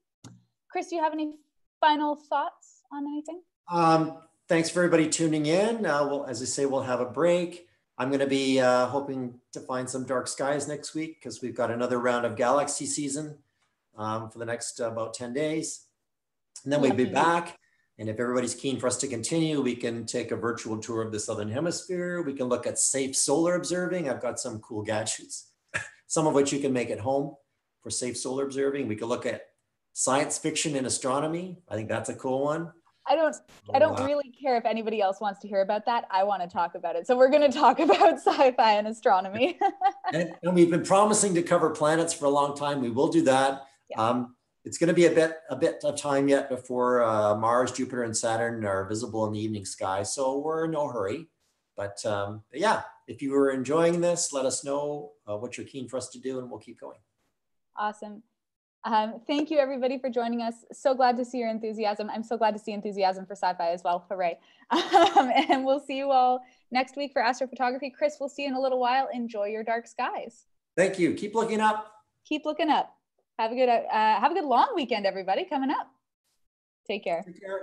Chris, do you have any final thoughts on anything? Um, thanks for everybody tuning in. Uh, well, as I say, we'll have a break. I'm going to be uh, hoping to find some dark skies next week because we've got another round of galaxy season um, for the next uh, about 10 days. And then we'll be back and if everybody's keen for us to continue, we can take a virtual tour of the Southern Hemisphere. We can look at safe solar observing. I've got some cool gadgets, [LAUGHS] some of which you can make at home for safe solar observing. We can look at science fiction and astronomy. I think that's a cool one. I don't I don't wow. really care if anybody else wants to hear about that. I want to talk about it. So we're going to talk [LAUGHS] about sci-fi and astronomy. [LAUGHS] and, and, we've been promising to cover planets for a long time. We will do that. Yeah. Um, it's going to be a bit a bit of time yet before uh, Mars, Jupiter, and Saturn are visible in the evening sky. So we're in no hurry. But, um, but yeah, if you were enjoying this, let us know uh, what you're keen for us to do, and we'll keep going. Awesome. Um, thank you, everybody, for joining us. So glad to see your enthusiasm. I'm so glad to see enthusiasm for sci-fi as well. Hooray! [LAUGHS] Um, and we'll see you all next week for astrophotography. Chris, we'll see you in a little while. Enjoy your dark skies. Thank you. Keep looking up. Keep looking up. Have a good uh, have a good long weekend, everybody. Coming up. Take care. Take care.